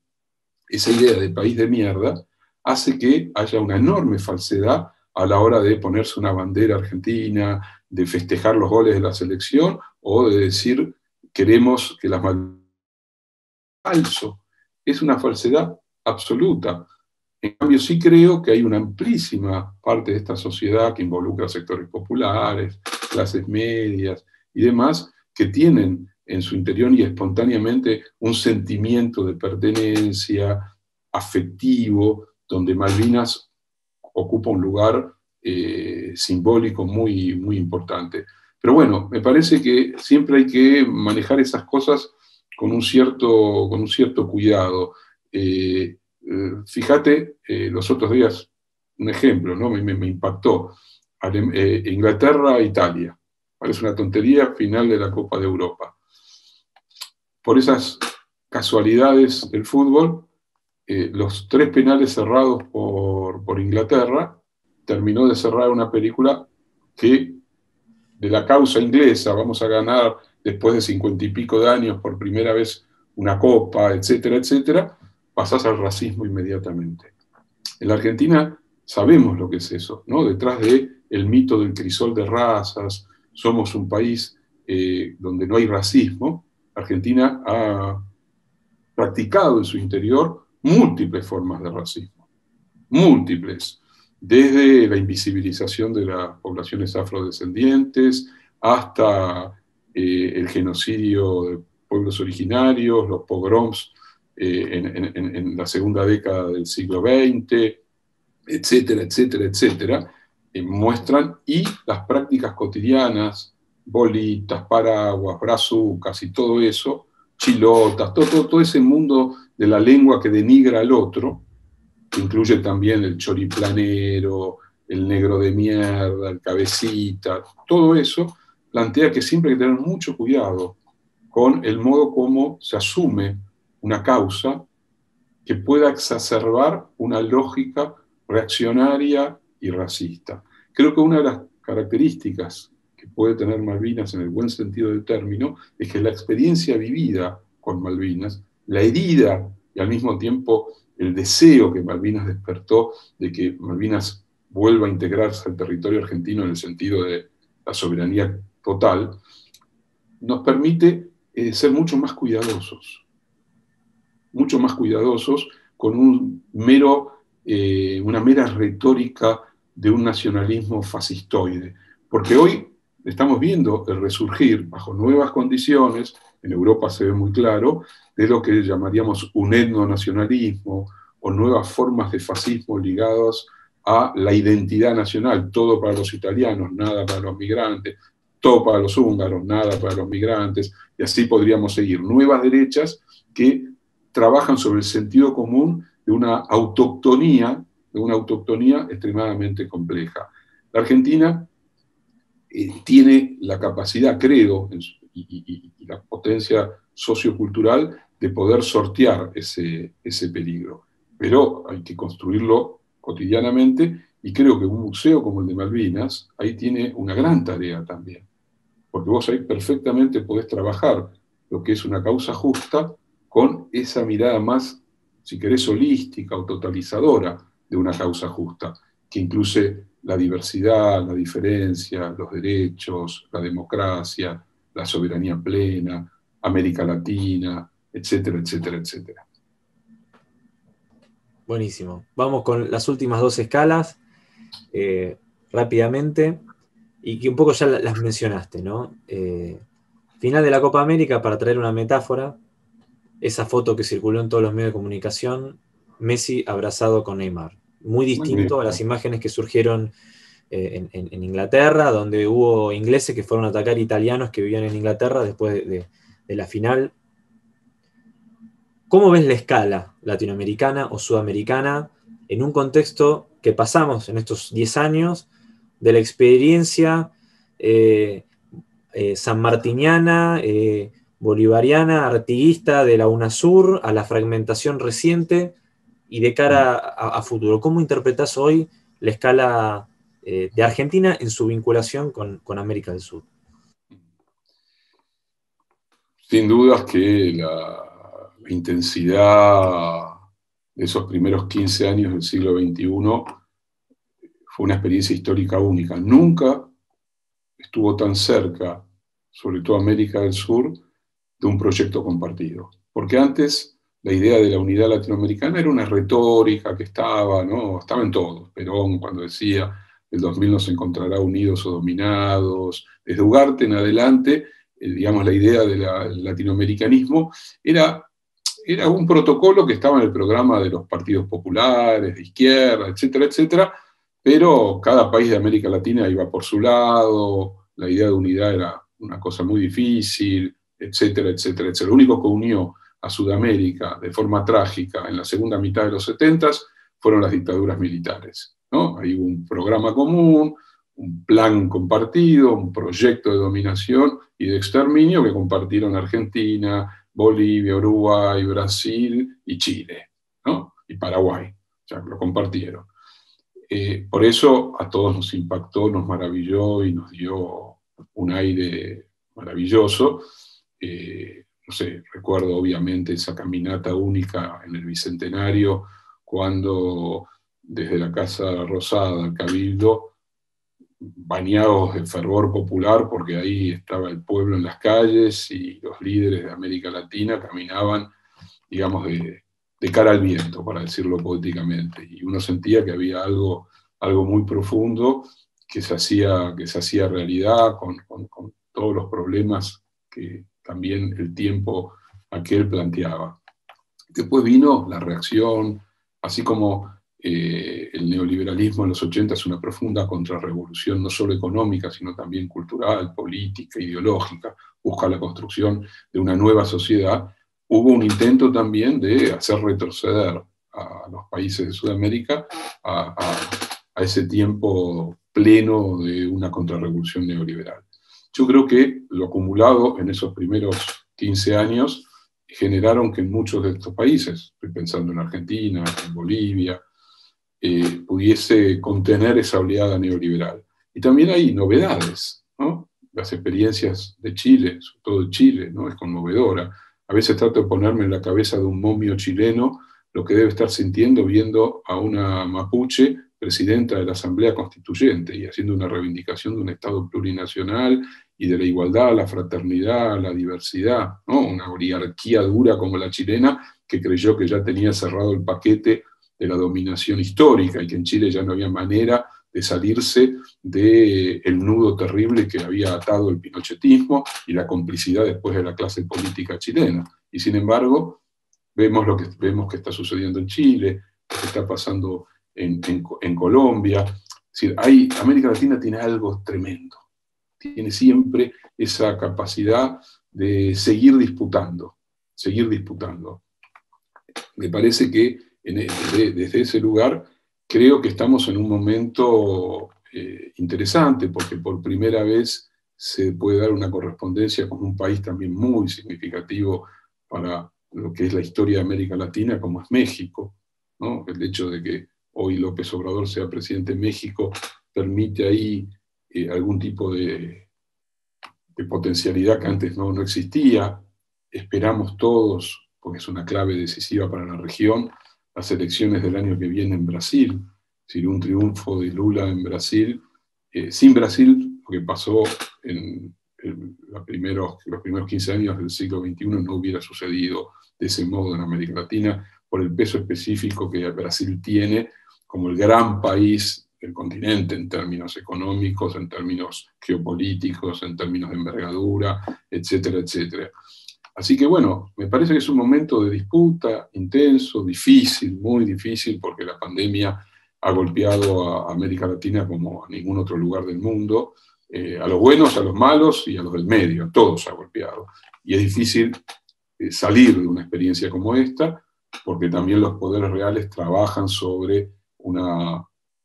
Esa idea de país de mierda hace que haya una enorme falsedad a la hora de ponerse una bandera argentina, de festejar los goles de la selección o de decir queremos que las falso. Es una falsedad absoluta. En cambio, sí creo que hay una amplísima parte de esta sociedad que involucra sectores populares, clases medias y demás, que tienen en su interior y espontáneamente un sentimiento de pertenencia afectivo, donde Malvinas ocupa un lugar eh, simbólico muy, muy importante. Pero bueno, me parece que siempre hay que manejar esas cosas con un cierto, con un cierto cuidado. Eh, eh, fíjate, los otros días, un ejemplo, ¿no? me, me, impactó. Eh, Inglaterra-Italia. Parece una tontería, final de la Copa de Europa. Por esas casualidades del fútbol, los tres penales cerrados por, por Inglaterra, terminó de cerrar una película que de la causa inglesa, vamos a ganar después de cincuenta y pico de años por primera vez una copa, etcétera, etcétera, pasás al racismo inmediatamente. En la Argentina sabemos lo que es eso, ¿no? Detrás de el mito del crisol de razas, somos un país eh, donde no hay racismo, Argentina ha practicado en su interior múltiples formas de racismo, múltiples, desde la invisibilización de las poblaciones afrodescendientes hasta eh, el genocidio de pueblos originarios, los pogroms eh, en, la segunda década del siglo XX, etcétera, etcétera, etcétera, eh, muestran y las prácticas cotidianas, bolitas, paraguas, brazucas y todo eso, chilotas, todo, todo, ese mundo de la lengua que denigra al otro, que incluye también el choriplanero, el negro de mierda, el cabecita, todo eso, plantea que siempre hay que tener mucho cuidado con el modo como se asume una causa que pueda exacerbar una lógica reaccionaria y racista. Creo que una de las características que puede tener Malvinas en el buen sentido del término es que la experiencia vivida con Malvinas, la herida y al mismo tiempo el deseo que Malvinas despertó de que Malvinas vuelva a integrarse al territorio argentino en el sentido de la soberanía total, nos permite eh, ser mucho más cuidadosos mucho más cuidadosos con un mero, eh, una mera retórica de un nacionalismo fascistoide. Porque hoy estamos viendo el resurgir, bajo nuevas condiciones, en Europa se ve muy claro, de lo que llamaríamos un etnonacionalismo o nuevas formas de fascismo ligadas a la identidad nacional, todo para los italianos, nada para los migrantes, todo para los húngaros, nada para los migrantes, y así podríamos seguir. Nuevas derechas que trabajan sobre el sentido común de una autoctonía, de una autoctonía extremadamente compleja. La Argentina eh, tiene la capacidad, creo, y, la potencia sociocultural de poder sortear ese, ese peligro. Pero hay que construirlo cotidianamente y creo que un museo como el de Malvinas ahí tiene una gran tarea también, porque vos ahí perfectamente podés trabajar lo que es una causa justa con esa mirada más, si querés, holística o totalizadora de una causa justa, que incluye la diversidad, la diferencia, los derechos, la democracia, la soberanía plena, América Latina, etcétera, etcétera, etcétera. Buenísimo. Vamos con las últimas dos escalas eh, rápidamente y que un poco ya las mencionaste, ¿no? Eh, final de la Copa América, para traer una metáfora, esa foto que circuló en todos los medios de comunicación, Messi abrazado con Neymar. Muy distinto a las imágenes que surgieron eh, en, Inglaterra, donde hubo ingleses que fueron a atacar italianos que vivían en Inglaterra después de la final. ¿Cómo ves la escala latinoamericana o sudamericana en un contexto que pasamos en estos 10 años de la experiencia eh, eh, sanmartiniana, eh, bolivariana, artiguista de la UNASUR a la fragmentación reciente y de cara a, futuro? ¿Cómo interpretas hoy la escala de Argentina en su vinculación con, con América del Sur? Sin dudas que la, la intensidad de esos primeros 15 años del siglo XXI fue una experiencia histórica única. Nunca estuvo tan cerca, sobre todo América del Sur, de un proyecto compartido. Porque antes la idea de la unidad latinoamericana era una retórica que estaba, ¿no? Estaba en todos. Perón cuando decía, el 2000 nos encontrará unidos o dominados. Desde Ugarte en adelante, eh, digamos, la idea del latinoamericanismo era era un protocolo que estaba en el programa de los partidos populares, de izquierda, etcétera, etcétera, pero cada país de América Latina iba por su lado, la idea de unidad era una cosa muy difícil, etcétera, etcétera, etcétera. Lo único que unió a Sudamérica de forma trágica en la segunda mitad de los 70 fueron las dictaduras militares. ¿no? Hay un programa común, un plan compartido, un proyecto de dominación y de exterminio que compartieron Argentina, Bolivia, Uruguay, Brasil y Chile, ¿no? Y Paraguay, o lo compartieron. Eh, por eso a todos nos impactó, nos maravilló y nos dio un aire maravilloso. Eh, no sé, recuerdo obviamente esa caminata única en el Bicentenario, cuando desde la Casa Rosada al Cabildo bañados de fervor popular, porque ahí estaba el pueblo en las calles y los líderes de América Latina caminaban, digamos, de, cara al viento, para decirlo poéticamente. Y uno sentía que había algo, algo muy profundo que se hacía, que se hacía realidad con todos los problemas que también el tiempo aquel planteaba. Después vino la reacción, así como eh, el neoliberalismo en los 80 es una profunda contrarrevolución, no solo económica, sino también cultural, política, ideológica, busca la construcción de una nueva sociedad. Hubo un intento también de hacer retroceder a los países de Sudamérica a, a ese tiempo pleno de una contrarrevolución neoliberal. Yo creo que lo acumulado en esos primeros 15 años generaron que en muchos de estos países, estoy pensando en Argentina, en Bolivia, eh, pudiese contener esa oleada neoliberal. Y también hay novedades, ¿no? Las experiencias de Chile, sobre todo Chile, ¿no? Es conmovedora. A veces trato de ponerme en la cabeza de un momio chileno lo que debe estar sintiendo viendo a una mapuche presidenta de la Asamblea Constituyente y haciendo una reivindicación de un Estado plurinacional y de la igualdad, la fraternidad, la diversidad, ¿no? una oligarquía dura como la chilena que creyó que ya tenía cerrado el paquete de la dominación histórica y que en Chile ya no había manera de salirse del el nudo terrible que había atado el pinochetismo y la complicidad después de la clase política chilena. Y sin embargo, vemos lo que, vemos que está sucediendo en Chile, lo que está pasando en, Colombia. hay, América Latina tiene algo tremendo. Tiene siempre esa capacidad de seguir disputando, seguir disputando. Me parece que desde ese lugar creo que estamos en un momento eh, interesante porque por primera vez se puede dar una correspondencia con un país también muy significativo para lo que es la historia de América Latina, como es México. El hecho de que hoy López Obrador sea presidente de México permite ahí eh, algún tipo de, de, potencialidad que antes no, no existía. Esperamos todos, porque es una clave decisiva para la región, las elecciones del año que viene en Brasil, si un triunfo de Lula en Brasil, eh, sin Brasil, lo que pasó en, los, primeros, los primeros 15 años del siglo XXI no hubiera sucedido de ese modo en América Latina, por el peso específico que Brasil tiene como el gran país del continente en términos económicos, en términos geopolíticos, en términos de envergadura, etcétera, etcétera. Así que bueno, me parece que es un momento de disputa intenso, difícil, muy difícil, porque la pandemia ha golpeado a América Latina como a ningún otro lugar del mundo, eh, a los buenos, a los malos y a los del medio, todos ha golpeado. Y es difícil eh, salir de una experiencia como esta, porque también los poderes reales trabajan sobre una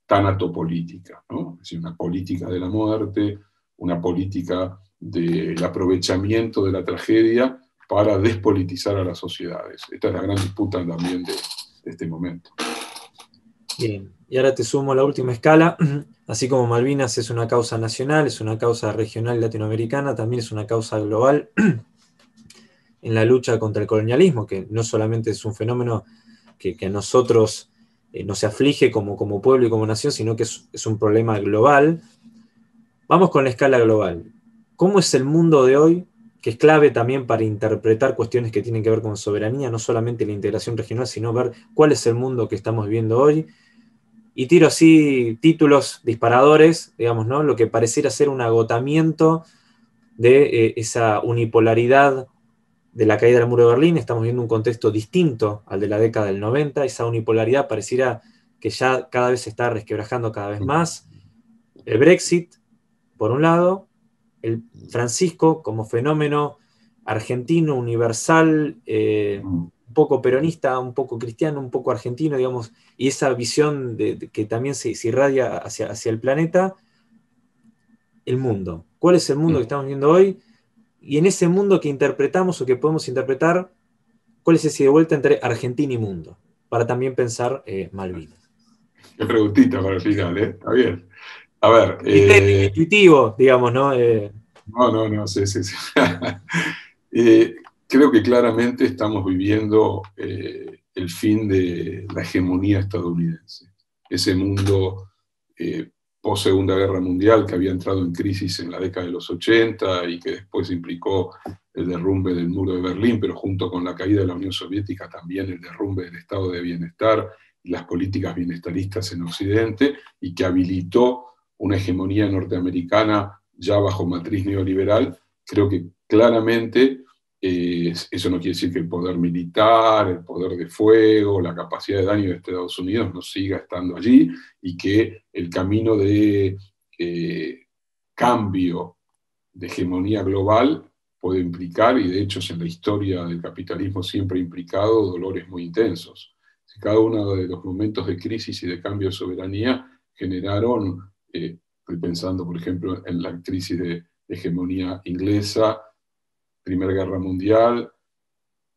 tanatopolítica, ¿no? es decir, una política de la muerte, una política del aprovechamiento de la tragedia para despolitizar a las sociedades. Esta es la gran disputa también de, este momento. Bien, y ahora te sumo la última escala. Así como Malvinas es una causa nacional, es una causa regional latinoamericana, también es una causa global en la lucha contra el colonialismo, que no solamente es un fenómeno que, a nosotros eh, nos aflige como, como pueblo y como nación, sino que es, es un problema global. Vamos con la escala global. ¿Cómo es el mundo de hoy que es clave también para interpretar cuestiones que tienen que ver con soberanía, no solamente la integración regional, sino ver cuál es el mundo que estamos viviendo hoy. Y tiro así títulos disparadores, digamos, ¿no? Lo que pareciera ser un agotamiento de eh, esa unipolaridad de la caída del muro de Berlín. Estamos viendo un contexto distinto al de la década del 90. Esa unipolaridad pareciera que ya cada vez se está resquebrajando cada vez más. El Brexit, por un lado, el Francisco como fenómeno argentino, universal, eh, un poco peronista, un poco cristiano, un poco argentino, digamos, y esa visión de, que también se, irradia hacia, hacia, el planeta, el mundo. ¿Cuál es el mundo que estamos viendo hoy? Y en ese mundo que interpretamos o que podemos interpretar, ¿cuál es ese de vuelta entre Argentina y mundo? Para también pensar eh, Malvinas. Qué preguntita para el final, ¿eh? Está bien. A ver. Eh, intuitivo, digamos, ¿no? Eh, no, no, no, sí, sí, sí. Eh, creo que claramente estamos viviendo el fin de la hegemonía estadounidense. Ese mundo post Segunda Guerra Mundial que había entrado en crisis en la década de los 80 y que después implicó el derrumbe del muro de Berlín, pero junto con la caída de la Unión Soviética también el derrumbe del estado de bienestar y las políticas bienestaristas en Occidente, y que habilitó una hegemonía norteamericana ya bajo matriz neoliberal, creo que claramente eh, eso no quiere decir que el poder militar, el poder de fuego, la capacidad de daño de Estados Unidos no siga estando allí y que el camino de eh, cambio de hegemonía global puede implicar, y de hecho en la historia del capitalismo siempre implicado, dolores muy intensos. Cada uno de los momentos de crisis y de cambio de soberanía generaron eh, pensando, por ejemplo, en la crisis de hegemonía inglesa, Primera Guerra Mundial,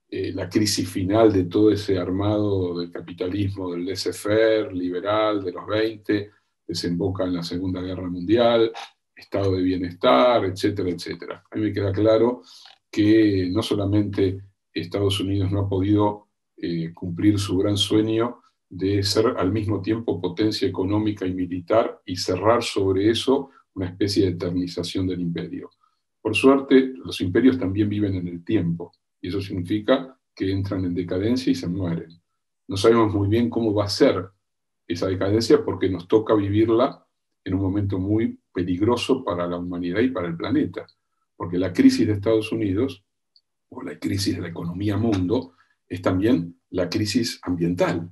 eh, la crisis final de todo ese armado del capitalismo, del laissez-faire liberal de los 20, desemboca en la Segunda Guerra Mundial, estado de bienestar, etcétera, etcétera. A mí me queda claro que no solamente Estados Unidos no ha podido eh, cumplir su gran sueño de ser al mismo tiempo potencia económica y militar y cerrar sobre eso una especie de eternización del imperio. Por suerte, los imperios también viven en el tiempo y eso significa que entran en decadencia y se mueren. No sabemos muy bien cómo va a ser esa decadencia porque nos toca vivirla en un momento muy peligroso para la humanidad y para el planeta, porque la crisis de Estados Unidos, o la crisis de la economía mundo, es también la crisis ambiental.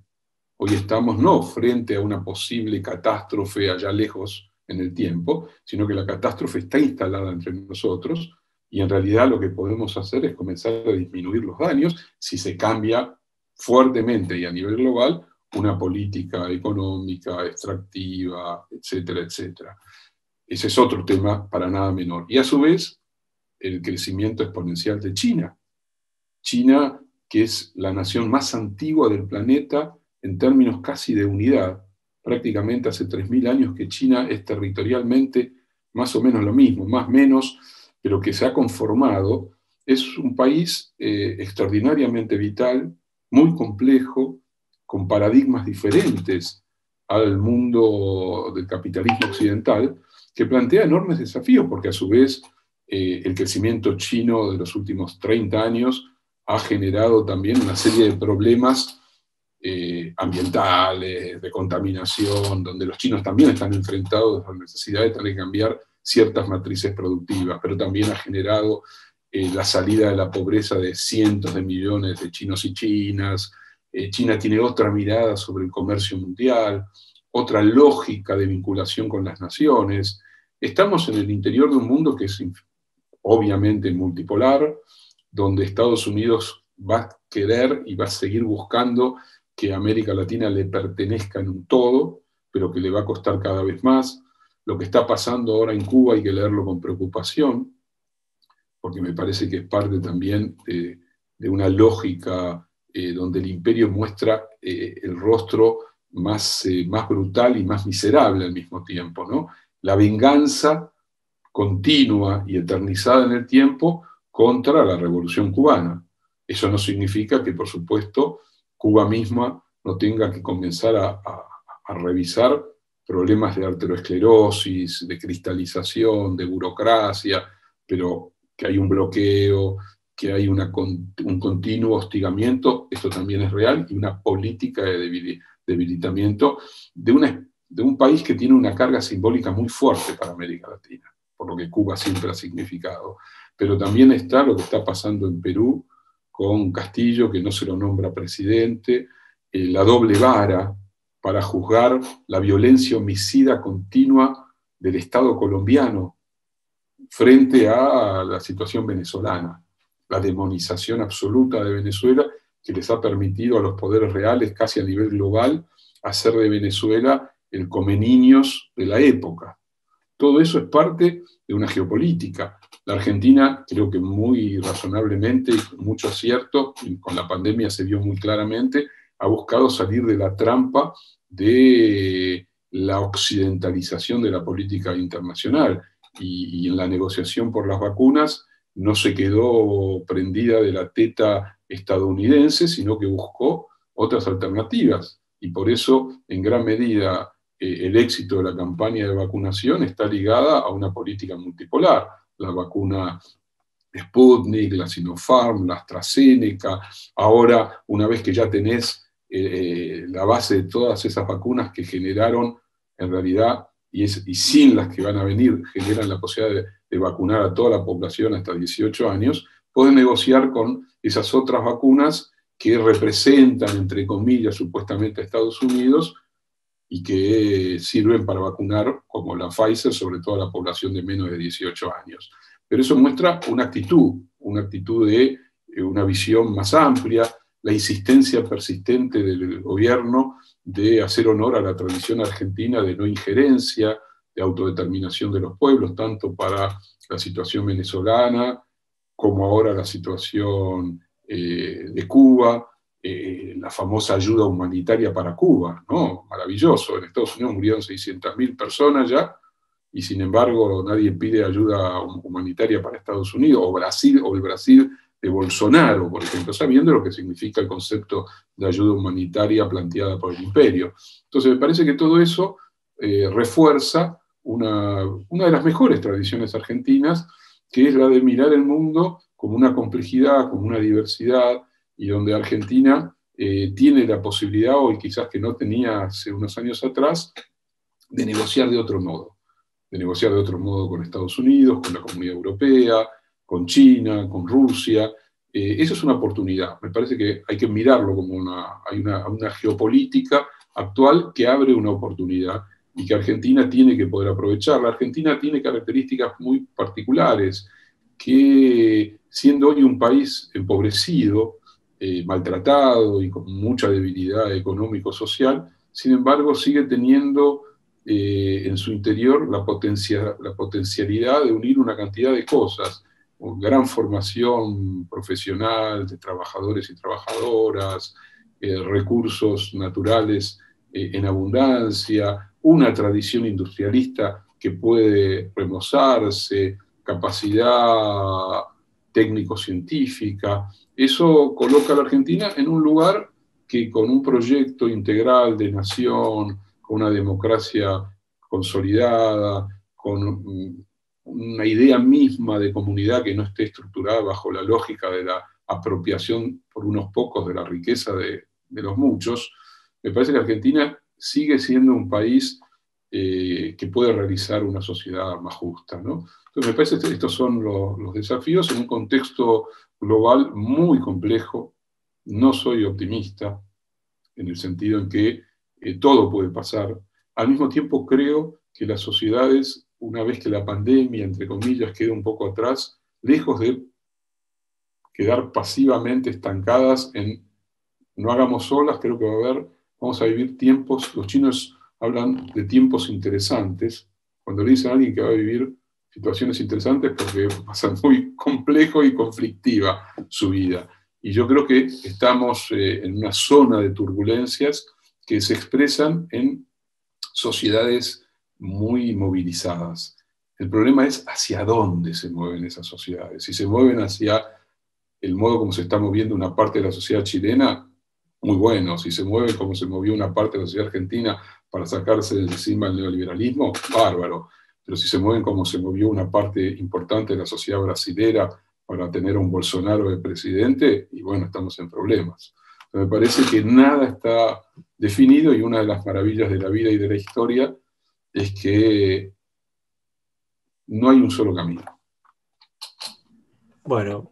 Hoy estamos no frente a una posible catástrofe allá lejos en el tiempo, sino que la catástrofe está instalada entre nosotros y en realidad lo que podemos hacer es comenzar a disminuir los daños si se cambia fuertemente y a nivel global una política económica, extractiva, etcétera, etcétera. Ese es otro tema para nada menor. Y a su vez, el crecimiento exponencial de China. China, que es la nación más antigua del planeta en términos casi de unidad, prácticamente hace 3.000 años que China es territorialmente más o menos lo mismo, más menos, pero que se ha conformado, es un país eh, extraordinariamente vital, muy complejo, con paradigmas diferentes al mundo del capitalismo occidental, que plantea enormes desafíos, porque a su vez eh, el crecimiento chino de los últimos 30 años ha generado también una serie de problemas eh, ambientales, de contaminación, donde los chinos también están enfrentados a la necesidad de tener que cambiar ciertas matrices productivas, pero también ha generado eh, la salida de la pobreza de cientos de millones de chinos y chinas, eh, China tiene otra mirada sobre el comercio mundial, otra lógica de vinculación con las naciones. Estamos en el interior de un mundo que es obviamente multipolar, donde Estados Unidos va a querer y va a seguir buscando que América Latina le pertenezca en un todo, pero que le va a costar cada vez más. Lo que está pasando ahora en Cuba hay que leerlo con preocupación, porque me parece que es parte también de, una lógica eh, donde el imperio muestra eh, el rostro más, eh, más brutal y más miserable al mismo tiempo. ¿no? La venganza continua y eternizada en el tiempo contra la revolución cubana. Eso no significa que, por supuesto, Cuba misma no tenga que comenzar a, revisar problemas de arteriosclerosis, de cristalización, de burocracia, pero que hay un bloqueo, que hay una, un continuo hostigamiento, esto también es real, y una política de debilitamiento de, de un país que tiene una carga simbólica muy fuerte para América Latina, por lo que Cuba siempre ha significado. Pero también está lo que está pasando en Perú con Castillo, que no se lo nombra presidente, eh, la doble vara para juzgar la violencia homicida continua del Estado colombiano frente a la situación venezolana la demonización absoluta de Venezuela que les ha permitido a los poderes reales, casi a nivel global, hacer de Venezuela el come niños de la época. Todo eso es parte de una geopolítica. La Argentina, creo que muy razonablemente y con mucho acierto, con la pandemia se vio muy claramente, ha buscado salir de la trampa de la occidentalización de la política internacional. Y, y en la negociación por las vacunas no se quedó prendida de la teta estadounidense, sino que buscó otras alternativas. Y por eso, en gran medida, eh, el éxito de la campaña de vacunación está ligada a una política multipolar. La vacuna Sputnik, la Sinopharm, la AstraZeneca. Ahora, una vez que ya tenés eh, la base de todas esas vacunas que generaron, en realidad, y, sin las que van a venir, generan la posibilidad de de vacunar a toda la población hasta 18 años, puede negociar con esas otras vacunas que representan, entre comillas, supuestamente a Estados Unidos y que sirven para vacunar, como la Pfizer, sobre todo a la población de menos de 18 años. Pero eso muestra una actitud, una actitud de eh, una visión más amplia, la insistencia persistente del gobierno de hacer honor a la tradición argentina de no injerencia, de autodeterminación de los pueblos, tanto para la situación venezolana como ahora la situación eh, de Cuba, eh, la famosa ayuda humanitaria para Cuba, ¿no? Maravilloso. En Estados Unidos murieron 600.000 personas ya, y sin embargo nadie pide ayuda humanitaria para Estados Unidos, o Brasil, o el Brasil de Bolsonaro, por ejemplo, sabiendo lo que significa el concepto de ayuda humanitaria planteada por el imperio. Entonces me parece que todo eso eh, refuerza una, de las mejores tradiciones argentinas, que es la de mirar el mundo como una complejidad, como una diversidad, y donde Argentina eh, tiene la posibilidad, hoy quizás que no tenía hace unos años atrás, de negociar de otro modo, de negociar de otro modo con Estados Unidos, con la Comunidad Europea, con China, con Rusia. Eh, eso es una oportunidad. Me parece que hay que mirarlo como una, hay una, una geopolítica actual que abre una oportunidad y que Argentina tiene que poder aprovechar. La Argentina tiene características muy particulares, que siendo hoy un país empobrecido, eh, maltratado y con mucha debilidad económico-social, sin embargo sigue teniendo eh, en su interior la, potencialidad de unir una cantidad de cosas, gran formación profesional de trabajadores y trabajadoras, eh, recursos naturales en abundancia, una tradición industrialista que puede remozarse, capacidad técnico-científica. Eso coloca a la Argentina en un lugar que con un proyecto integral de nación, con una democracia consolidada, con una idea misma de comunidad que no esté estructurada bajo la lógica de la apropiación por unos pocos de la riqueza de, los muchos, me parece que Argentina sigue siendo un país eh, que puede realizar una sociedad más justa. ¿no? Me parece que estos son los, desafíos en un contexto global muy complejo. No soy optimista en el sentido en que eh, todo puede pasar. Al mismo tiempo, creo que las sociedades, una vez que la pandemia, entre comillas, quede un poco atrás, lejos de quedar pasivamente estancadas en no hagamos solas, creo que va a haber, vamos a vivir tiempos, los chinos hablan de tiempos interesantes, cuando le dicen a alguien que va a vivir situaciones interesantes porque va a ser muy complejo y conflictiva su vida. Y yo creo que estamos eh, en una zona de turbulencias que se expresan en sociedades muy movilizadas. El problema es hacia dónde se mueven esas sociedades. Si se mueven hacia el modo como se está moviendo una parte de la sociedad chilena, muy bueno. Si se mueve como se movió una parte de la sociedad argentina para sacarse de encima el neoliberalismo, bárbaro pero si se mueven como se movió una parte importante de la sociedad brasilera para tener a un Bolsonaro de presidente, y bueno, estamos en problemas. me parece que nada está definido y una de las maravillas de la vida y de la historia es que no hay un solo camino. Bueno,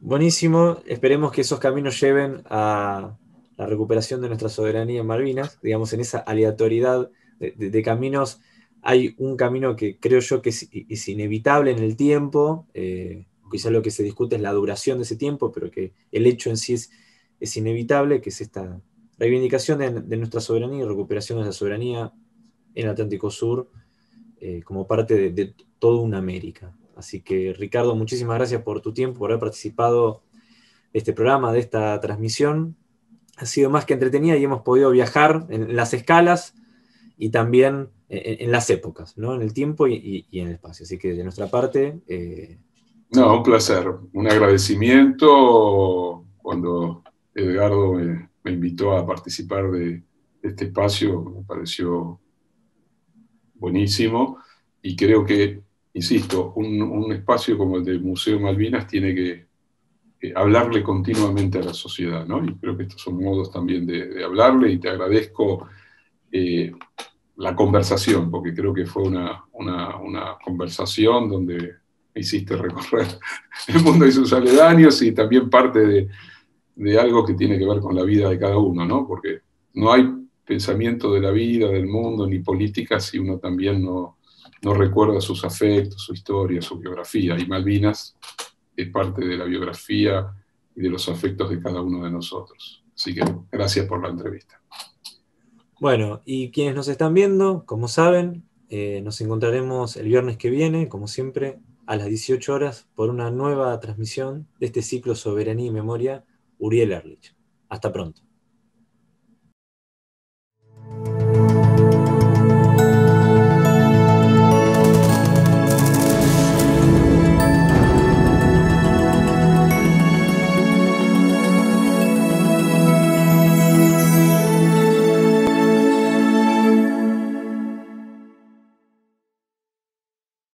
buenísimo. Esperemos que esos caminos lleven a la recuperación de nuestra soberanía en Malvinas, digamos, en esa aleatoriedad de caminos hay un camino que creo yo que es, inevitable en el tiempo, eh, quizás lo que se discute es la duración de ese tiempo, pero que el hecho en sí es, inevitable, que es esta reivindicación de, nuestra soberanía y recuperación de la soberanía en el Atlántico Sur eh, como parte de, de toda una América. Así que Ricardo, muchísimas gracias por tu tiempo, por haber participado de este programa, de esta transmisión. Ha sido más que entretenida y hemos podido viajar en las escalas y también en, las épocas, ¿no? en el tiempo y, en el espacio. Así que de nuestra parte... Eh, no, un placer, un agradecimiento cuando Edgardo me, invitó a participar de, este espacio, me pareció buenísimo y creo que, insisto, un, espacio como el del Museo Malvinas tiene que hablarle continuamente a la sociedad, ¿no? Y creo que estos son modos también de, hablarle y te agradezco eh, la conversación, porque creo que fue una, conversación donde hiciste recorrer el mundo y sus aledaños y también parte de, algo que tiene que ver con la vida de cada uno, ¿no? Porque no hay pensamiento de la vida, del mundo, ni política si uno también no, no recuerda sus afectos, su historia, su biografía. Y Malvinas es parte de la biografía y de los afectos de cada uno de nosotros. Así que gracias por la entrevista. Bueno, y quienes nos están viendo, como saben, eh, nos encontraremos el viernes que viene, como siempre, a las 18 horas, por una nueva transmisión de este ciclo Soberanía y Memoria, Uriel Erlich. Hasta pronto.